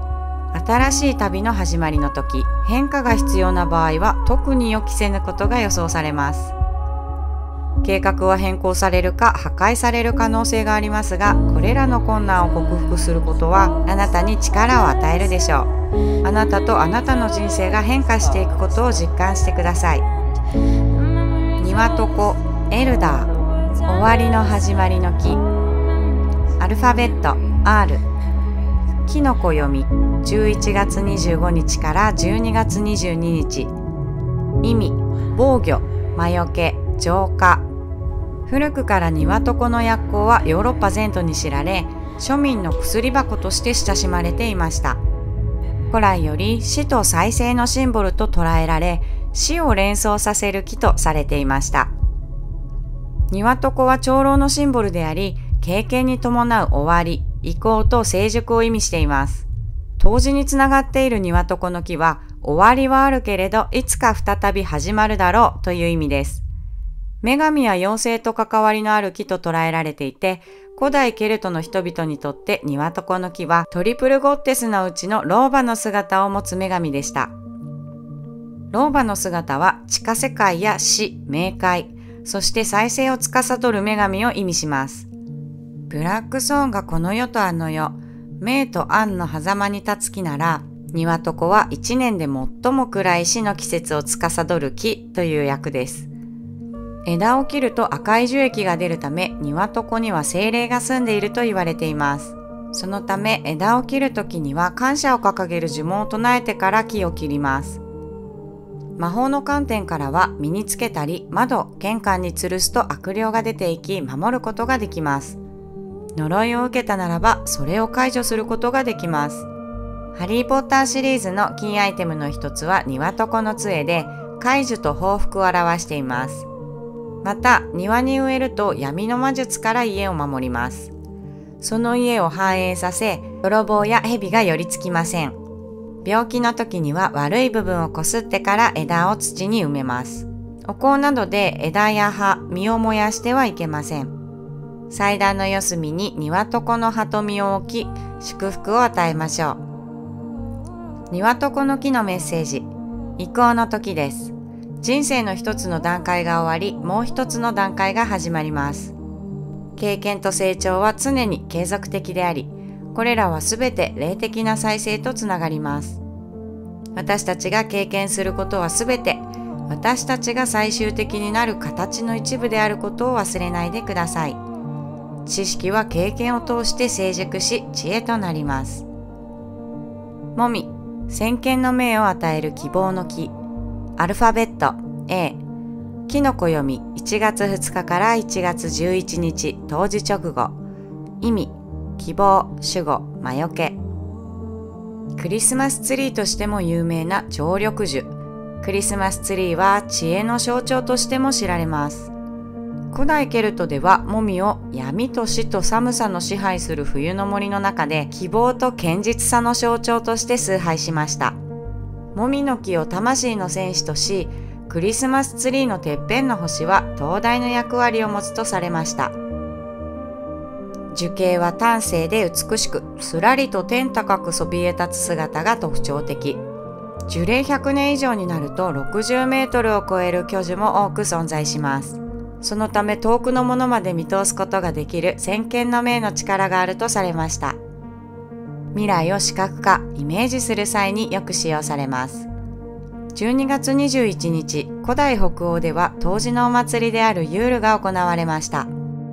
新しい旅の始まりの時変化が必要な場合は特に予期せぬことが予想されます。計画は変更されるか破壊される可能性がありますがこれらの困難を克服することはあなたに力を与えるでしょう。あなたとあなたの人生が変化していくことを実感してください。庭と子エルダー終わりの始まりの木。アルファベット R キノコ読み11月25日から12月22日。意味防御魔除け浄化。古くから庭床の薬効はヨーロッパ全土に知られ庶民の薬箱として親しまれていました。古来より死と再生のシンボルと捉えられ死を連想させる木とされていました庭床は長老のシンボルであり経験に伴う終わり移行と成熟を意味しています冬至につながっている庭とこの木は終わりはあるけれどいつか再び始まるだろうという意味です。女神や妖精と関わりのある木と捉えられていて古代ケルトの人々にとって庭とこの木はトリプルゴッテスのうちの老婆の姿を持つ女神でした。老婆の姿は地下世界や死、冥界、そして再生を司る女神を意味します。ブラックソーンがこの世とあの世、明と暗の狭間に立つ木なら、庭床は一年で最も暗い死の季節を司る木という役です。枝を切ると赤い樹液が出るため、庭床には精霊が住んでいると言われています。そのため枝を切る時には感謝を掲げる呪文を唱えてから木を切ります。魔法の観点からは身につけたり窓、玄関に吊るすと悪霊が出ていき守ることができます。呪いを受けたならばそれを解除することができます。ハリーポッターシリーズのキーアイテムの一つは庭床の杖で解除と報復を表しています。また庭に植えると闇の魔術から家を守ります。その家を繁栄させ泥棒や蛇が寄りつきません。病気の時には悪い部分をこすってから枝を土に埋めます。お香などで枝や葉、実を燃やしてはいけません。祭壇の四隅に庭床の葉と実を置き、祝福を与えましょう。庭床の木のメッセージ移行の時です人生の一つの段階が終わりもう一つの段階が始まります。経験と成長は常に継続的でありこれらはすべて霊的な再生とつながります。私たちが経験することはすべて私たちが最終的になる形の一部であることを忘れないでください。知識は経験を通して成熟し知恵となります。もみ先見の明を与える希望の木。アルファベット A キノコ読み1月2日から1月11日当時直後。意味希望守護魔除け。クリスマスツリーとしても有名な常緑樹。クリスマスツリーは知恵の象徴としても知られます。古代ケルトではもみを闇と死と寒さの支配する冬の森の中で希望と堅実さの象徴として崇拝しました。もみの木を魂の戦士とし、クリスマスツリーのてっぺんの星は灯台の役割を持つとされました。樹形は端正で美しく、すらりと天高くそびえ立つ姿が特徴的。樹齢100年以上になると60メートルを超える巨樹も多く存在します。そのため遠くのものまで見通すことができる先見の明の力があるとされました。未来を視覚化、イメージする際によく使用されます。12月21日、古代北欧では冬至のお祭りであるユールが行われました。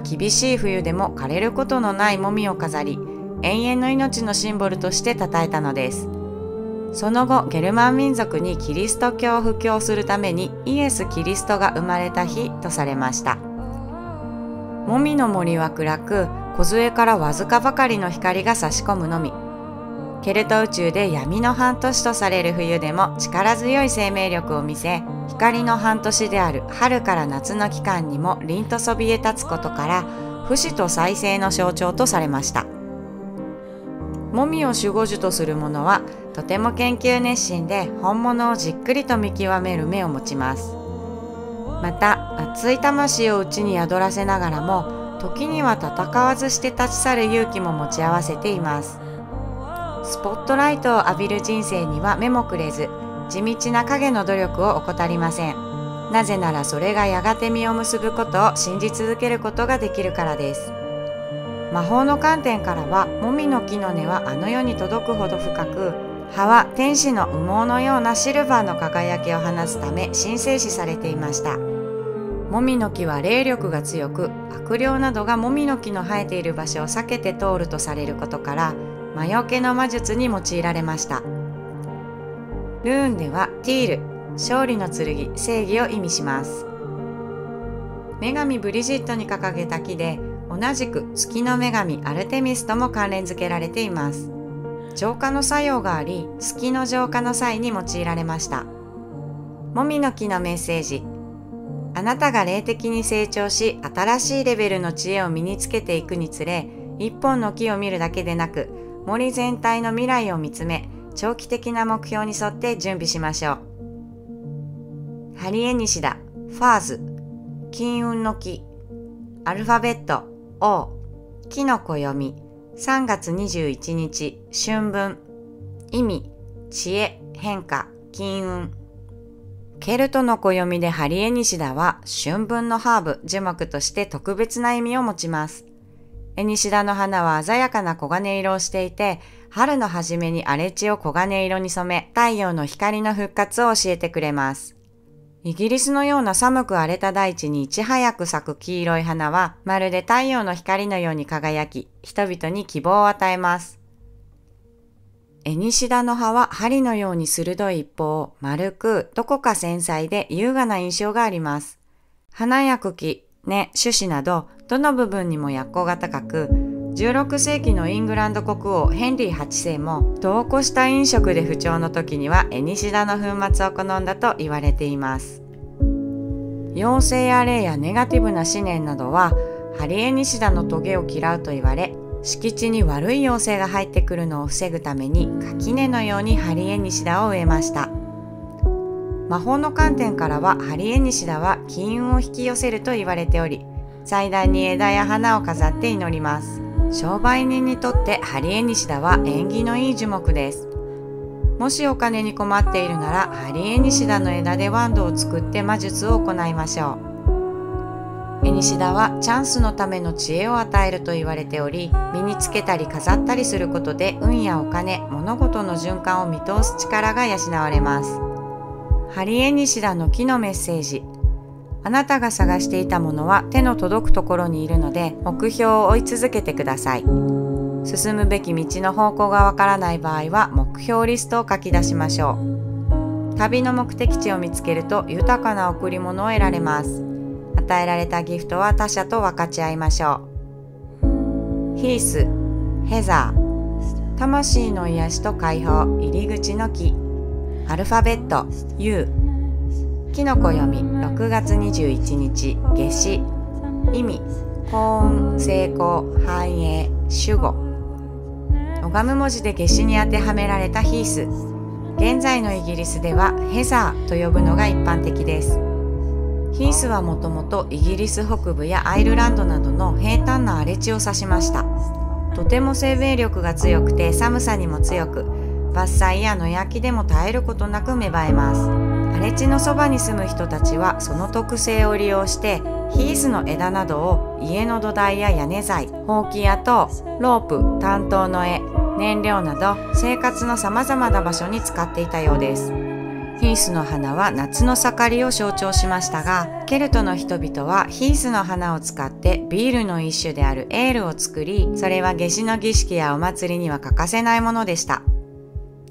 厳しい冬でも枯れることのないもみを飾り、永遠の命のシンボルとして称えたのです。その後ゲルマン民族にキリスト教を布教するためにイエス・キリストが生まれた日とされましたもみの森は暗く梢からわずかばかりの光が差し込むのみケルト宇宙で闇の半年とされる冬でも力強い生命力を見せ光の半年である春から夏の期間にも凛とそびえ立つことから不死と再生の象徴とされました。もみを守護樹とする者はとても研究熱心で本物をじっくりと見極める目を持ちます。また熱い魂を内に宿らせながらも時には戦わずして立ち去る勇気も持ち合わせています。スポットライトを浴びる人生には目もくれず地道な影の努力を怠りません。なぜならそれがやがて実を結ぶことを信じ続けることができるからです。魔法の観点からはもみの木の根はあの世に届くほど深く葉は天使の羽毛のようなシルバーの輝きを放つため神聖視されていました。もみの木は霊力が強く悪霊などがもみの木の生えている場所を避けて通るとされることから魔除けの魔術に用いられましたルーンではティール勝利の剣正義を意味します女神ブリジットに掲げた木で同じく月の女神アルテミスとも関連付けられています。浄化の作用があり、月の浄化の際に用いられました。もみの木のメッセージ。あなたが霊的に成長し、新しいレベルの知恵を身につけていくにつれ、一本の木を見るだけでなく、森全体の未来を見つめ、長期的な目標に沿って準備しましょう。ハリエニシダ、ファーズ、金運の木、アルファベット、O キノコ読み3月21日。春分。意味。知恵。変化。金運。ケルトの暦でハリエニシダは春分のハーブ。樹木として特別な意味を持ちます。エニシダの花は鮮やかな黄金色をしていて、春の初めに荒れ地を黄金色に染め、太陽の光の復活を教えてくれます。イギリスのような寒く荒れた大地にいち早く咲く黄色い花は、まるで太陽の光のように輝き、人々に希望を与えます。エニシダの葉は針のように鋭い一方、丸く、どこか繊細で優雅な印象があります。花や茎、根、種子など、どの部分にも薬効が高く、16世紀のイングランド国王ヘンリー8世も、同行した飲食で不調の時にはエニシダの粉末を好んだと言われています。妖精や霊やネガティブな思念などは、ハリエニシダのトゲを嫌うと言われ、敷地に悪い妖精が入ってくるのを防ぐために垣根のようにハリエニシダを植えました魔法の観点からはハリエニシダは金運を引き寄せると言われており祭壇に枝や花を飾って祈ります。商売人にとってハリエニシダは縁起のいい樹木です。もしお金に困っているならハリエニシダの枝でワンドを作って魔術を行いましょう。エニシダはチャンスのための知恵を与えると言われており身につけたり飾ったりすることで運やお金物事の循環を見通す力が養われます。ハリエニシダの木のメッセージ。あなたが探していたものは手の届くところにいるので目標を追い続けてください。進むべき道の方向がわからない場合は目標リストを書き出しましょう。旅の目的地を見つけると豊かな贈り物を得られます。与えられたギフトは他者と分かち合いましょう。ヒース、ヘザー、魂の癒しと解放、入り口の木、アルファベット、U、キノコ読み、6月21日、夏至、意味、幸運、成功、繁栄、守護。拝む文字で夏至に当てはめられたヒース。現在のイギリスではヘザーと呼ぶのが一般的です。ヒースはもともとイギリス北部やアイルランドなどの平坦な荒れ地を指しましたとても生命力が強くて寒さにも強く伐採や野焼きでも絶えることなく芽生えます荒れ地のそばに住む人たちはその特性を利用してヒースの枝などを家の土台や屋根材ほうきやとロープ担当の絵燃料など生活のさまざまな場所に使っていたようですヒースの花は夏の盛りを象徴しましたが、ケルトの人々はヒースの花を使ってビールの一種であるエールを作り、それは夏至の儀式やお祭りには欠かせないものでした。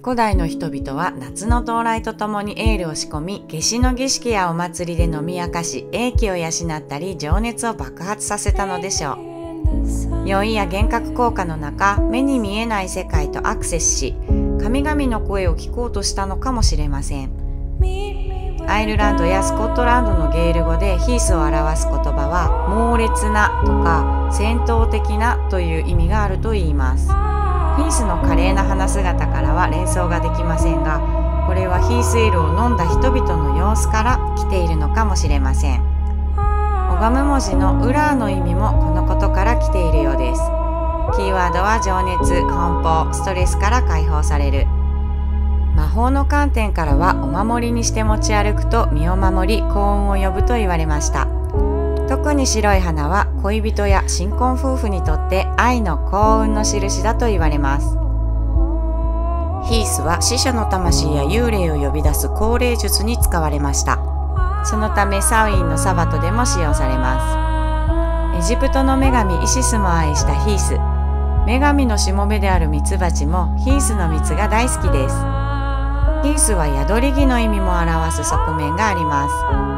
古代の人々は夏の到来とともにエールを仕込み、夏至の儀式やお祭りで飲み明かし、英気を養ったり情熱を爆発させたのでしょう。酔いや幻覚効果の中、目に見えない世界とアクセスし、神々の声を聞こうとしたのかもしれません。アイルランドやスコットランドのゲール語でヒースを表す言葉は猛烈なとか戦闘的なという意味があると言いますヒースの華麗な花姿からは連想ができませんがこれはヒースエールを飲んだ人々の様子から来ているのかもしれません。拝む文字の裏の意味もこのことから来ているようです。キーワードは情熱、奔放、ストレスから解放される。魔法の観点からはお守りにして持ち歩くと身を守り幸運を呼ぶと言われました。特に白い花は恋人や新婚夫婦にとって愛の幸運の印だと言われます。ヒースは死者の魂や幽霊を呼び出す高齢術に使われました。そのためサウインのサバトでも使用されます。エジプトの女神イシスも愛したヒース。女神のしもべであるミツバチもヒースの蜜が大好きです。ヒースは宿り木の意味も表す側面があります。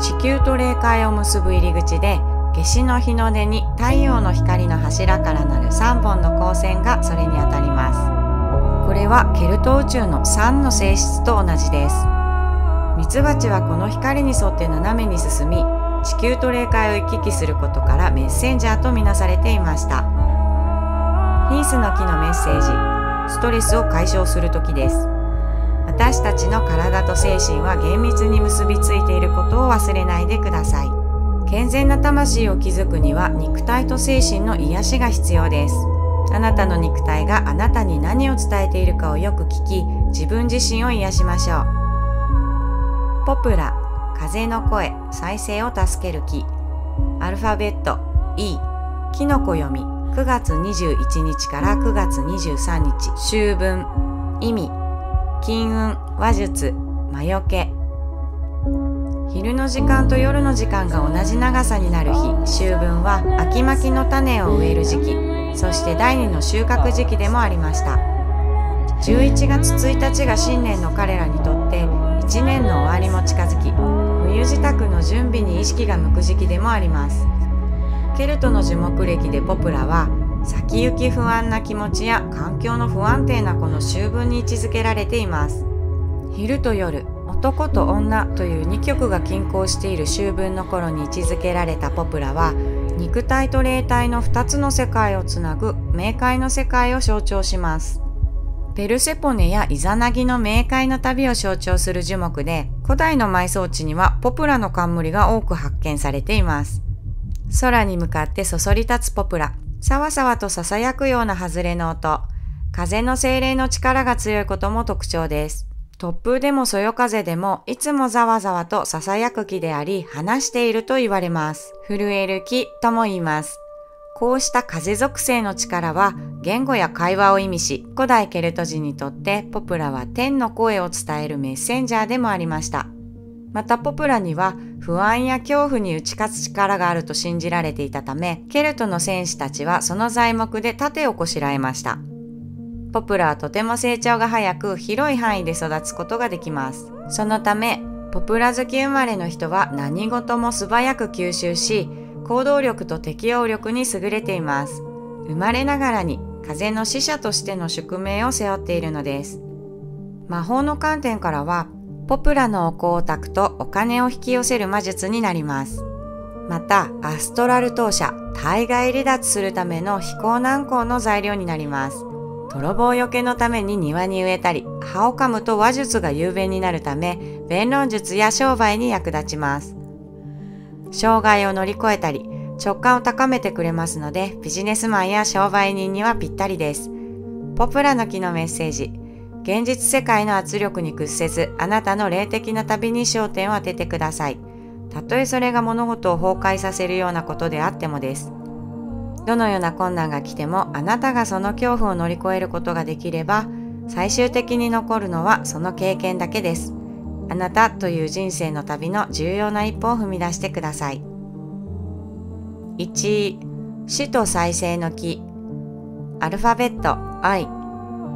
地球と霊界を結ぶ入り口で夏至の日の出に太陽の光の柱からなる3本の光線がそれにあたります。これはケルト宇宙の3の性質と同じです。ミツバチはこの光に沿って斜めに進み地球と霊界を行き来することからメッセンジャーとみなされていました。ヒースの木のメッセージストレスを解消する時です。私たちの体と精神は厳密に結びついていることを忘れないでください。健全な魂を築くには肉体と精神の癒しが必要です。あなたの肉体があなたに何を伝えているかをよく聞き自分自身を癒しましょう。ポプラ風の声再生を助ける木。アルファベット E キノコ読み9月21日から9月23日。秋分。意味。金運話術魔除け。昼の時間と夜の時間が同じ長さになる日秋分は秋巻きの種を植える時期そして第二の収穫時期でもありました。11月1日が新年の彼らにとって1年の終わりも近づき冬支度の準備に意識が向く時期でもあります。ケルトの樹木歴でポプラは先行き不安な気持ちや環境の不安定なこの秋分に位置づけられています。昼と夜男と女という2曲が均衡している秋分の頃に位置づけられたポプラは肉体と霊体の2つの世界をつなぐ冥界の世界を象徴します。ペルセポネやイザナギの冥界の旅を象徴する樹木で古代の埋葬地にはポプラの冠が多く発見されています。空に向かってそそり立つポプラさわさわと囁くような外れの音風の精霊の力が強いことも特徴です突風でもそよ風でもいつもざわざわと囁く木であり話していると言われます。震える木とも言います。こうした風属性の力は言語や会話を意味し、古代ケルト人にとってポプラは天の声を伝えるメッセンジャーでもありました。またポプラには不安や恐怖に打ち勝つ力があると信じられていたため、ケルトの戦士たちはその材木で盾をこしらえました。ポプラはとても成長が早く広い範囲で育つことができます。そのため、ポプラ好き生まれの人は何事も素早く吸収し、行動力と適応力に優れています。生まれながらに風の使者としての宿命を背負っているのです。魔法の観点からは、ポプラのお香を焚くとお金を引き寄せる魔術になります。また、アストラル投射、体外離脱するための飛行難航の材料になります。泥棒よけのために庭に植えたり、葉を噛むと話術が雄弁になるため、弁論術や商売に役立ちます。障害を乗り越えたり、直感を高めてくれますので、ビジネスマンや商売人にはぴったりです。ポプラの木のメッセージ。現実世界の圧力に屈せず、あなたの霊的な旅に焦点を当ててください。たとえそれが物事を崩壊させるようなことであってもです。どのような困難が来てもあなたがその恐怖を乗り越えることができれば最終的に残るのはその経験だけです。あなたという人生の旅の重要な一歩を踏み出してください。1死と再生の木アルファベット I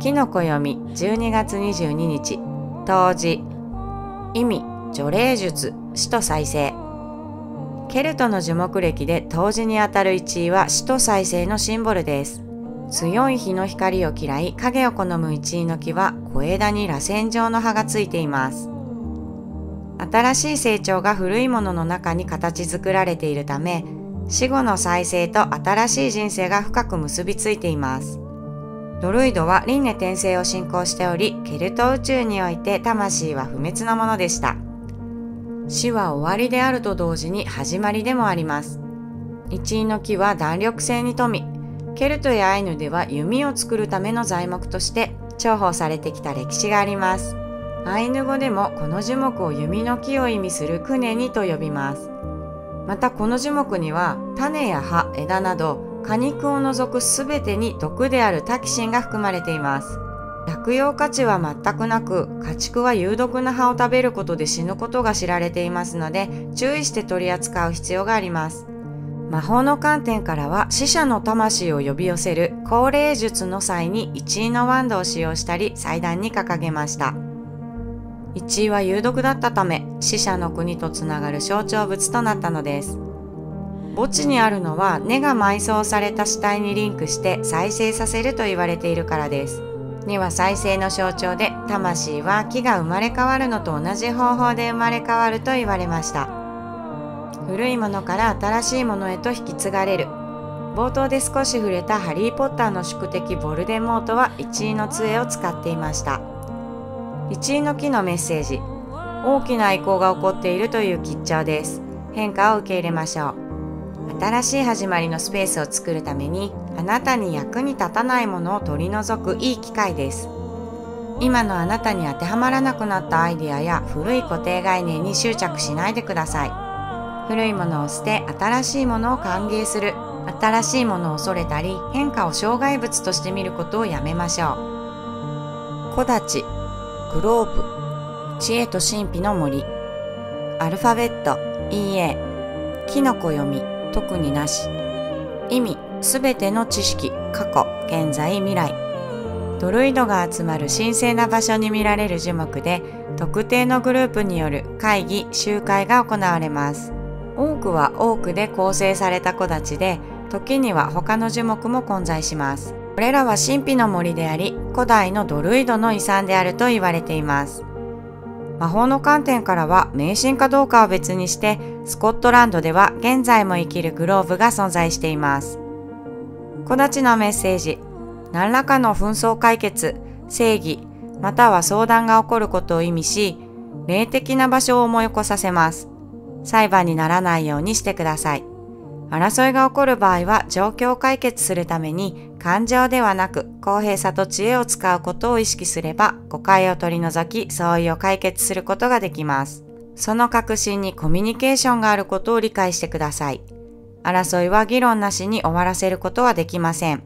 キノコ読み12月22日当時意味除霊術死と再生ケルトの樹木歴で冬至にあたる1位は死と再生のシンボルです。強い日の光を嫌い、影を好む1位の木は小枝に螺旋状の葉がついています。新しい成長が古いものの中に形作られているため、死後の再生と新しい人生が深く結びついています。ドルイドは輪廻転生を信仰しており、ケルト宇宙において魂は不滅のものでした。死は終わりであると同時に始まりでもあります。一位の木は弾力性に富み、ケルトやアイヌでは弓を作るための材木として重宝されてきた歴史があります。アイヌ語でもこの樹木を弓の木を意味するクネニと呼びます。またこの樹木には種や葉、枝など果肉を除く全てに毒であるタキシンが含まれています。落葉価値は全くなく家畜は有毒な葉を食べることで死ぬことが知られていますので注意して取り扱う必要があります。魔法の観点からは死者の魂を呼び寄せる高齢術の際に1位のワンドを使用したり祭壇に掲げました。1位は有毒だったため死者の国とつながる象徴物となったのです。墓地にあるのは根が埋葬された死体にリンクして再生させると言われているからです。には再生の象徴で魂は木が生まれ変わるのと同じ方法で生まれ変わると言われました。古いものから新しいものへと引き継がれる。冒頭で少し触れたハリー・ポッターの宿敵ボルデモートは一位の杖を使っていました。一位の木のメッセージ。大きな移行が起こっているという吉兆です。変化を受け入れましょう。新しい始まりのスペースを作るためにあなたに役に立たないものを取り除くいい機会です。今のあなたに当てはまらなくなったアイデアや古い固定概念に執着しないでください。古いものを捨て新しいものを歓迎する。新しいものを恐れたり変化を障害物として見ることをやめましょう。木立グローブ知恵と神秘の森。アルファベット EA キノコ読み。特になし。意味すべての知識過去現在未来。ドルイドが集まる神聖な場所に見られる樹木で特定のグループによる会議集会が行われます。多くは多くで構成された木立で時には他の樹木も混在します。これらは神秘の森であり古代のドルイドの遺産であると言われています。魔法の観点からは迷信かどうかは別にしてスコットランドでは現在も生きるグローブが存在しています。木立のメッセージ何らかの紛争解決正義または相談が起こることを意味し霊的な場所を思い起こさせます。裁判にならないようにしてください。争いが起こる場合は状況を解決するために感情ではなく公平さと知恵を使うことを意識すれば誤解を取り除き相違を解決することができます。その確信にコミュニケーションがあることを理解してください。争いは議論なしに終わらせることはできません。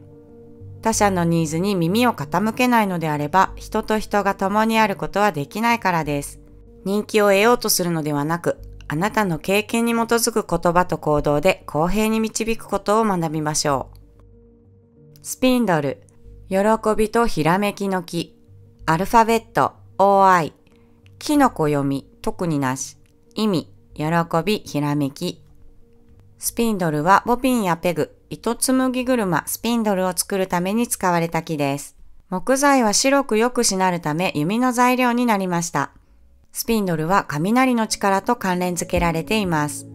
他者のニーズに耳を傾けないのであれば人と人が共にあることはできないからです。人気を得ようとするのではなくあなたの経験に基づく言葉と行動で公平に導くことを学びましょう。スピンドル、喜びとひらめきの木、アルファベット、OI、キノコ読み、特になし、意味、喜び、ひらめき。スピンドルはボビンやペグ、糸紡ぎ車、スピンドルを作るために使われた木です。木材は白くよくしなるため弓の材料になりました。スピンドルは雷の力と関連づけられています。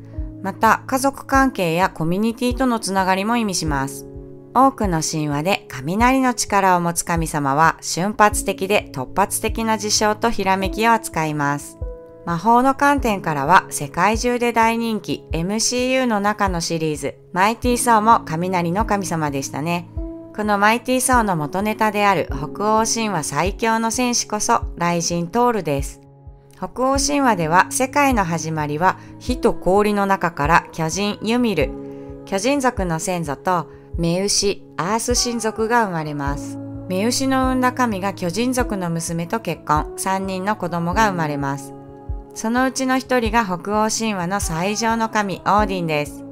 また、家族関係やコミュニティとのつながりも意味します。多くの神話で雷の力を持つ神様は瞬発的で突発的な事象とひらめきを扱います。魔法の観点からは世界中で大人気 MCU の中のシリーズマイティー・ソーも雷の神様でしたね。このマイティー・ソーの元ネタである北欧神話最強の戦士こそ雷神トールです。北欧神話では世界の始まりは火と氷の中から巨人ユミル、巨人族の先祖と目牛、アース神族が生まれます。目牛の産んだ神が巨人族の娘と結婚、3人の子供が生まれます。そのうちの1人が北欧神話の最上の神、オーディンです。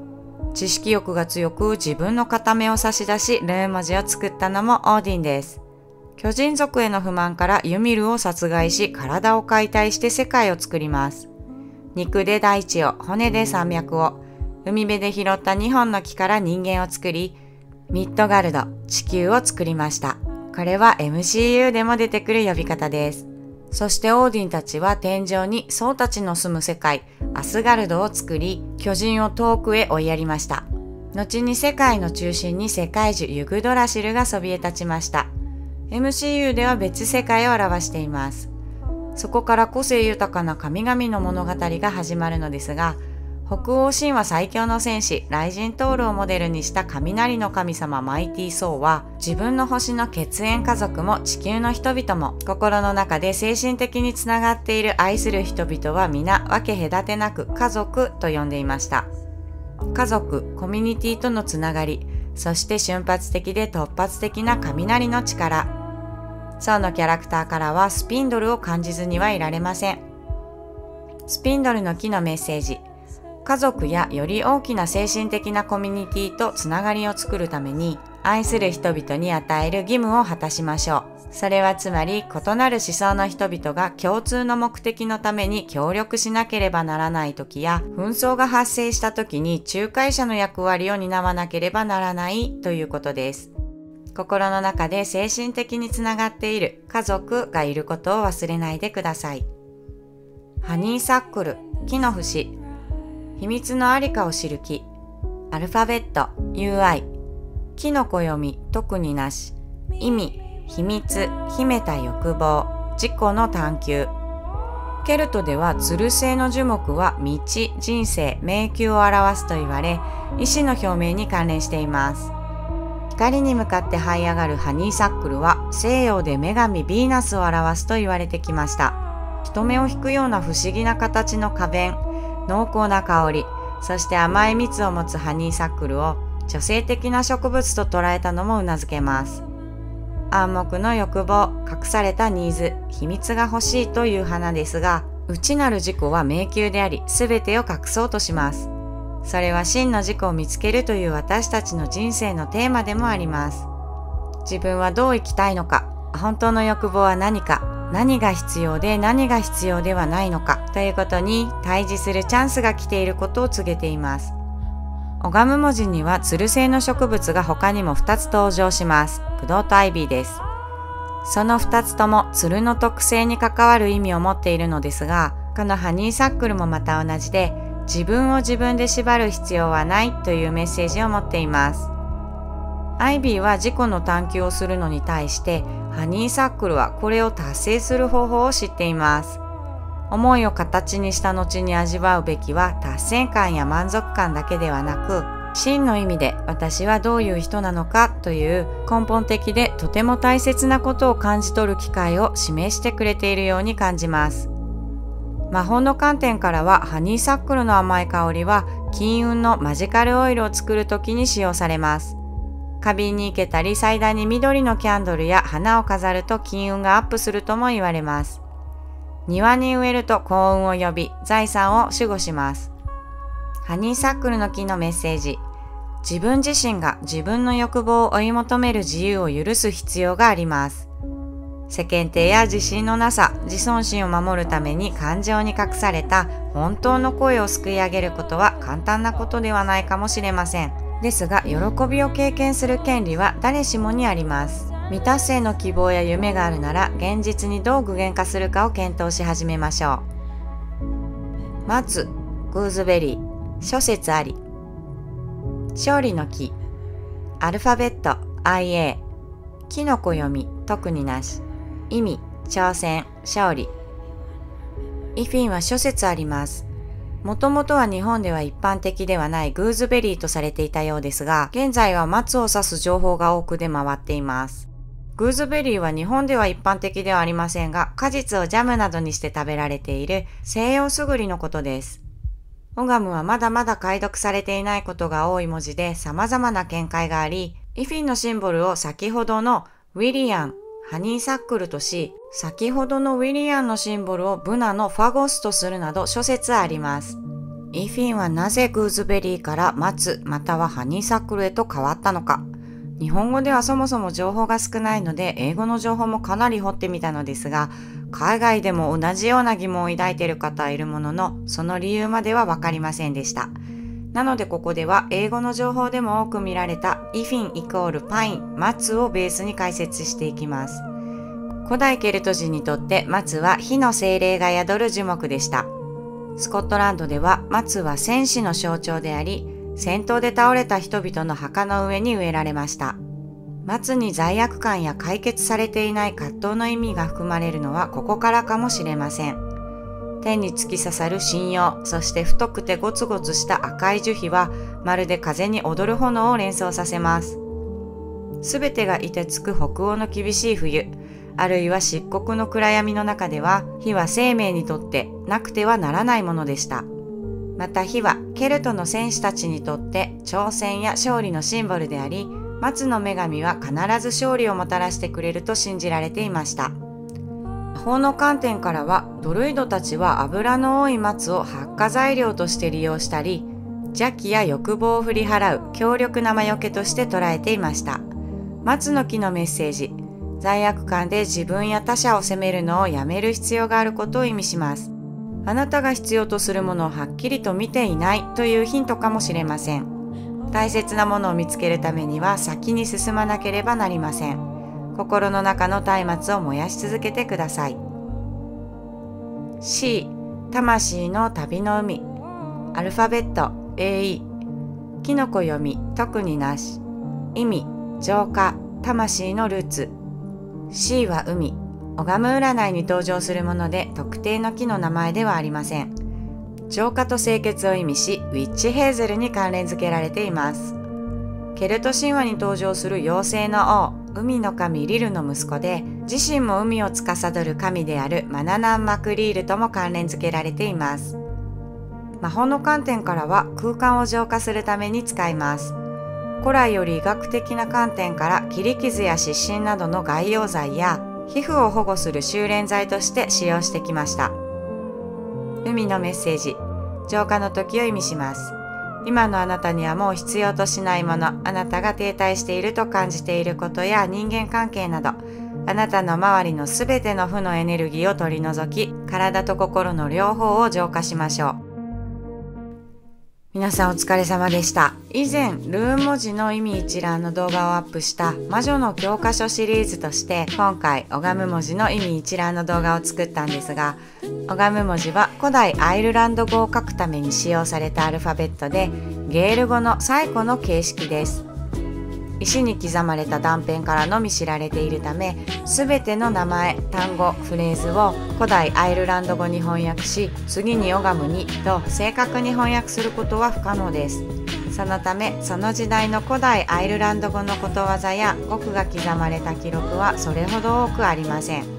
知識欲が強く自分の片目を差し出し、ルー文字を作ったのもオーディンです。巨人族への不満からユミルを殺害し体を解体して世界を作ります。肉で大地を、骨で山脈を、海辺で拾った2本の木から人間を作り、ミッドガルド、地球を作りました。これは MCU でも出てくる呼び方です。そしてオーディンたちは天井に僧たちの住む世界、アスガルドを作り、巨人を遠くへ追いやりました。後に世界の中心に世界樹ユグドラシルがそびえ立ちました。MCU では別世界を表しています。そこから個性豊かな神々の物語が始まるのですが、北欧神話最強の戦士、ライジントールをモデルにした雷の神様マイティ・ソーは、自分の星の血縁家族も地球の人々も、心の中で精神的につながっている愛する人々は皆分け隔てなく家族と呼んでいました。家族、コミュニティとのつながり、そして瞬発的で突発的な雷の力。ソーのキャラクターからはスピンドルを感じずにはいられません。スピンドルの木のメッセージ。家族やより大きな精神的なコミュニティとつながりを作るために愛する人々に与える義務を果たしましょう。それはつまり異なる思想の人々が共通の目的のために協力しなければならない時や紛争が発生した時に仲介者の役割を担わなければならないということです。心の中で精神的につながっている家族がいることを忘れないでください。ハニーサックル、木の節、秘密のありかを知る木、アルファベット、UI、木の暦、特になし、意味、秘密、秘めた欲望、自己の探求。ケルトではツル性の樹木は道、人生、迷宮を表すと言われ、意志の表明に関連しています。光に向かって這い上がるハニーサックルは西洋で女神ヴィーナスを表すと言われてきました。人目を引くような不思議な形の花弁。濃厚な香りそして甘い蜜を持つハニーサックルを女性的な植物と捉えたのも頷けます。暗黙の欲望隠されたニーズ秘密が欲しいという花ですが内なる自己は迷宮であり全てを隠そうとします。それは真の自己を見つけるという私たちの人生のテーマでもあります。自分はどう生きたいのか本当の欲望は何か何が必要で何が必要ではないのか。ということに対峙するチャンスが来ていることを告げています。拝む文字にはツル性の植物が他にも2つ登場します。ブドウとアイビーです。その2つともツルの特性に関わる意味を持っているのですがこのハニーサックルもまた同じで自分を自分で縛る必要はないというメッセージを持っています。アイビーは自己の探求をするのに対してハニーサックルはこれを達成する方法を知っています。思いを形にした後に味わうべきは達成感や満足感だけではなく真の意味で私はどういう人なのかという根本的でとても大切なことを感じ取る機会を示してくれているように感じます。魔法の観点からはハニーサックルの甘い香りは金運のマジカルオイルを作る時に使用されます。花瓶に行けたり祭壇に緑のキャンドルや花を飾ると金運がアップするとも言われます。庭に植えると幸運を呼び財産を守護します。ハニーサックルの木のメッセージ。自分自身が自分の欲望を追い求める自由を許す必要があります。世間体や自信のなさ自尊心を守るために感情に隠された本当の声をすくい上げることは簡単なことではないかもしれません。ですが喜びを経験する権利は誰しもにあります。未達成の希望や夢があるなら現実にどう具現化するかを検討し始めましょう。松グーズベリー。諸説あり。勝利の木。アルファベット。IA キノコ読み特になし。意味挑戦。勝利。イフィンは諸説あります。もともとは日本では一般的ではないグーズベリーとされていたようですが、現在は松を指す情報が多く出回っています。グーズベリーは日本では一般的ではありませんが、果実をジャムなどにして食べられている西洋すぐりのことです。オガムはまだまだ解読されていないことが多い文字で様々な見解があり、イフィンのシンボルを先ほどのウィリアン、ハニーサックルとし、先ほどのウィリアンのシンボルをブナのファゴスとするなど諸説あります。イフィンはなぜグーズベリーから松またはハニーサックルへと変わったのか。日本語ではそもそも情報が少ないので英語の情報もかなり掘ってみたのですが海外でも同じような疑問を抱いている方はいるもののその理由まではわかりませんでしたなのでここでは英語の情報でも多く見られたイフィンイコールパイン松をベースに解説していきます古代ケルト人にとって松は火の精霊が宿る樹木でした。スコットランドでは松は戦士の象徴であり、戦闘で倒れた人々の墓の上に植えられました。松に罪悪感や解決されていない葛藤の意味が含まれるのはここからかもしれません。天に突き刺さる信用、そして太くてゴツゴツした赤い樹皮はまるで風に踊る炎を連想させます。すべてが凍てつく北欧の厳しい冬、あるいは漆黒の暗闇の中では火は生命にとってなくてはならないものでした。また火はケルトの戦士たちにとって挑戦や勝利のシンボルであり、松の女神は必ず勝利をもたらしてくれると信じられていました。法の観点からはドルイドたちは油の多い松を発火材料として利用したり邪気や欲望を振り払う強力な魔除けとして捉えていました松の木のメッセージ罪悪感で自分や他者を責めるのをやめる必要があることを意味します。あなたが必要とするものをはっきりと見ていないというヒントかもしれません。大切なものを見つけるためには先に進まなければなりません。心の中の松明を燃やし続けてください。C、魂の旅の海。アルファベット AE。キノコ読み、特になし。意味、浄化、魂のルーツ。C は海。拝む占いに登場するもので特定の木の名前ではありません。浄化と清潔を意味し、ウィッチヘーゼルに関連付けられています。ケルト神話に登場する妖精の王海の神リルの息子で自身も海を司る神であるマナナン・マクリールとも関連付けられています。魔法の観点からは空間を浄化するために使います。古来より医学的な観点から切り傷や湿疹などの外用剤や皮膚を保護する修練剤として使用してきました。海のメッセージ浄化の時を意味します。今のあなたにはもう必要としないものあなたが停滞していると感じていることや人間関係などあなたの周りのすべての負のエネルギーを取り除き体と心の両方を浄化しましょう。皆さんお疲れ様でした。以前、ルーン文字の意味一覧の動画をアップした魔女の教科書シリーズとして、今回、拝む文字の意味一覧の動画を作ったんですが、拝む文字は古代アイルランド語を書くために使用されたアルファベットで、ゲール語の最古の形式です。石に刻まれた断片からのみ知られているため全ての名前単語フレーズを古代アイルランド語に翻訳し次に拝むにと正確に翻訳することは不可能です。そのためその時代の古代アイルランド語のことわざや語句が刻まれた記録はそれほど多くありません。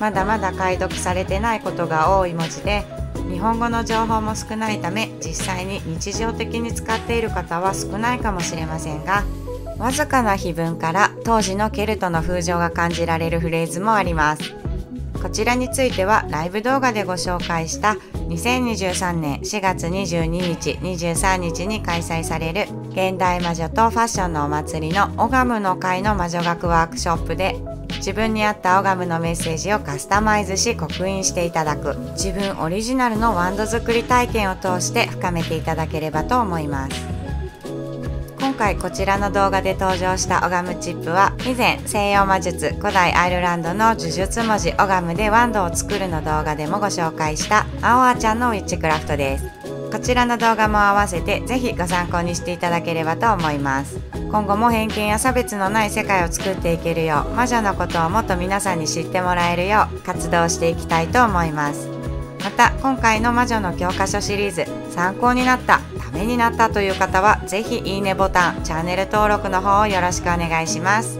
まだまだ解読されてないことが多い文字で日本語の情報も少ないため実際に日常的に使っている方は少ないかもしれませんがわずかな碑文から当時のケルトの風情が感じられるフレーズもあります。こちらについてはライブ動画でご紹介した2023年4月22日23日に開催される現代魔女とファッションのお祭りのオガムの会の魔女学ワークショップで自分に合ったオガムのメッセージをカスタマイズし刻印していただく。自分オリジナルのワンド作り体験を通して深めていただければと思います。今回こちらの動画で登場したオガムチップは以前西洋魔術古代アイルランドの呪術文字オガムでワンドを作るの動画でもご紹介したアオアちゃんのウィッチクラフトです。こちらの動画も合わせてぜひご参考にしていただければと思います。今後も偏見や差別のない世界を作っていけるよう魔女のことをもっと皆さんに知ってもらえるよう活動していきたいと思います。また今回の魔女の教科書シリーズ参考になったためになったという方は是非いいねボタンチャンネル登録の方をよろしくお願いします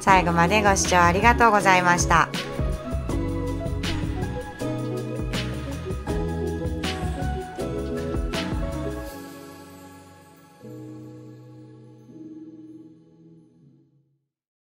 最後までご視聴ありがとうございました。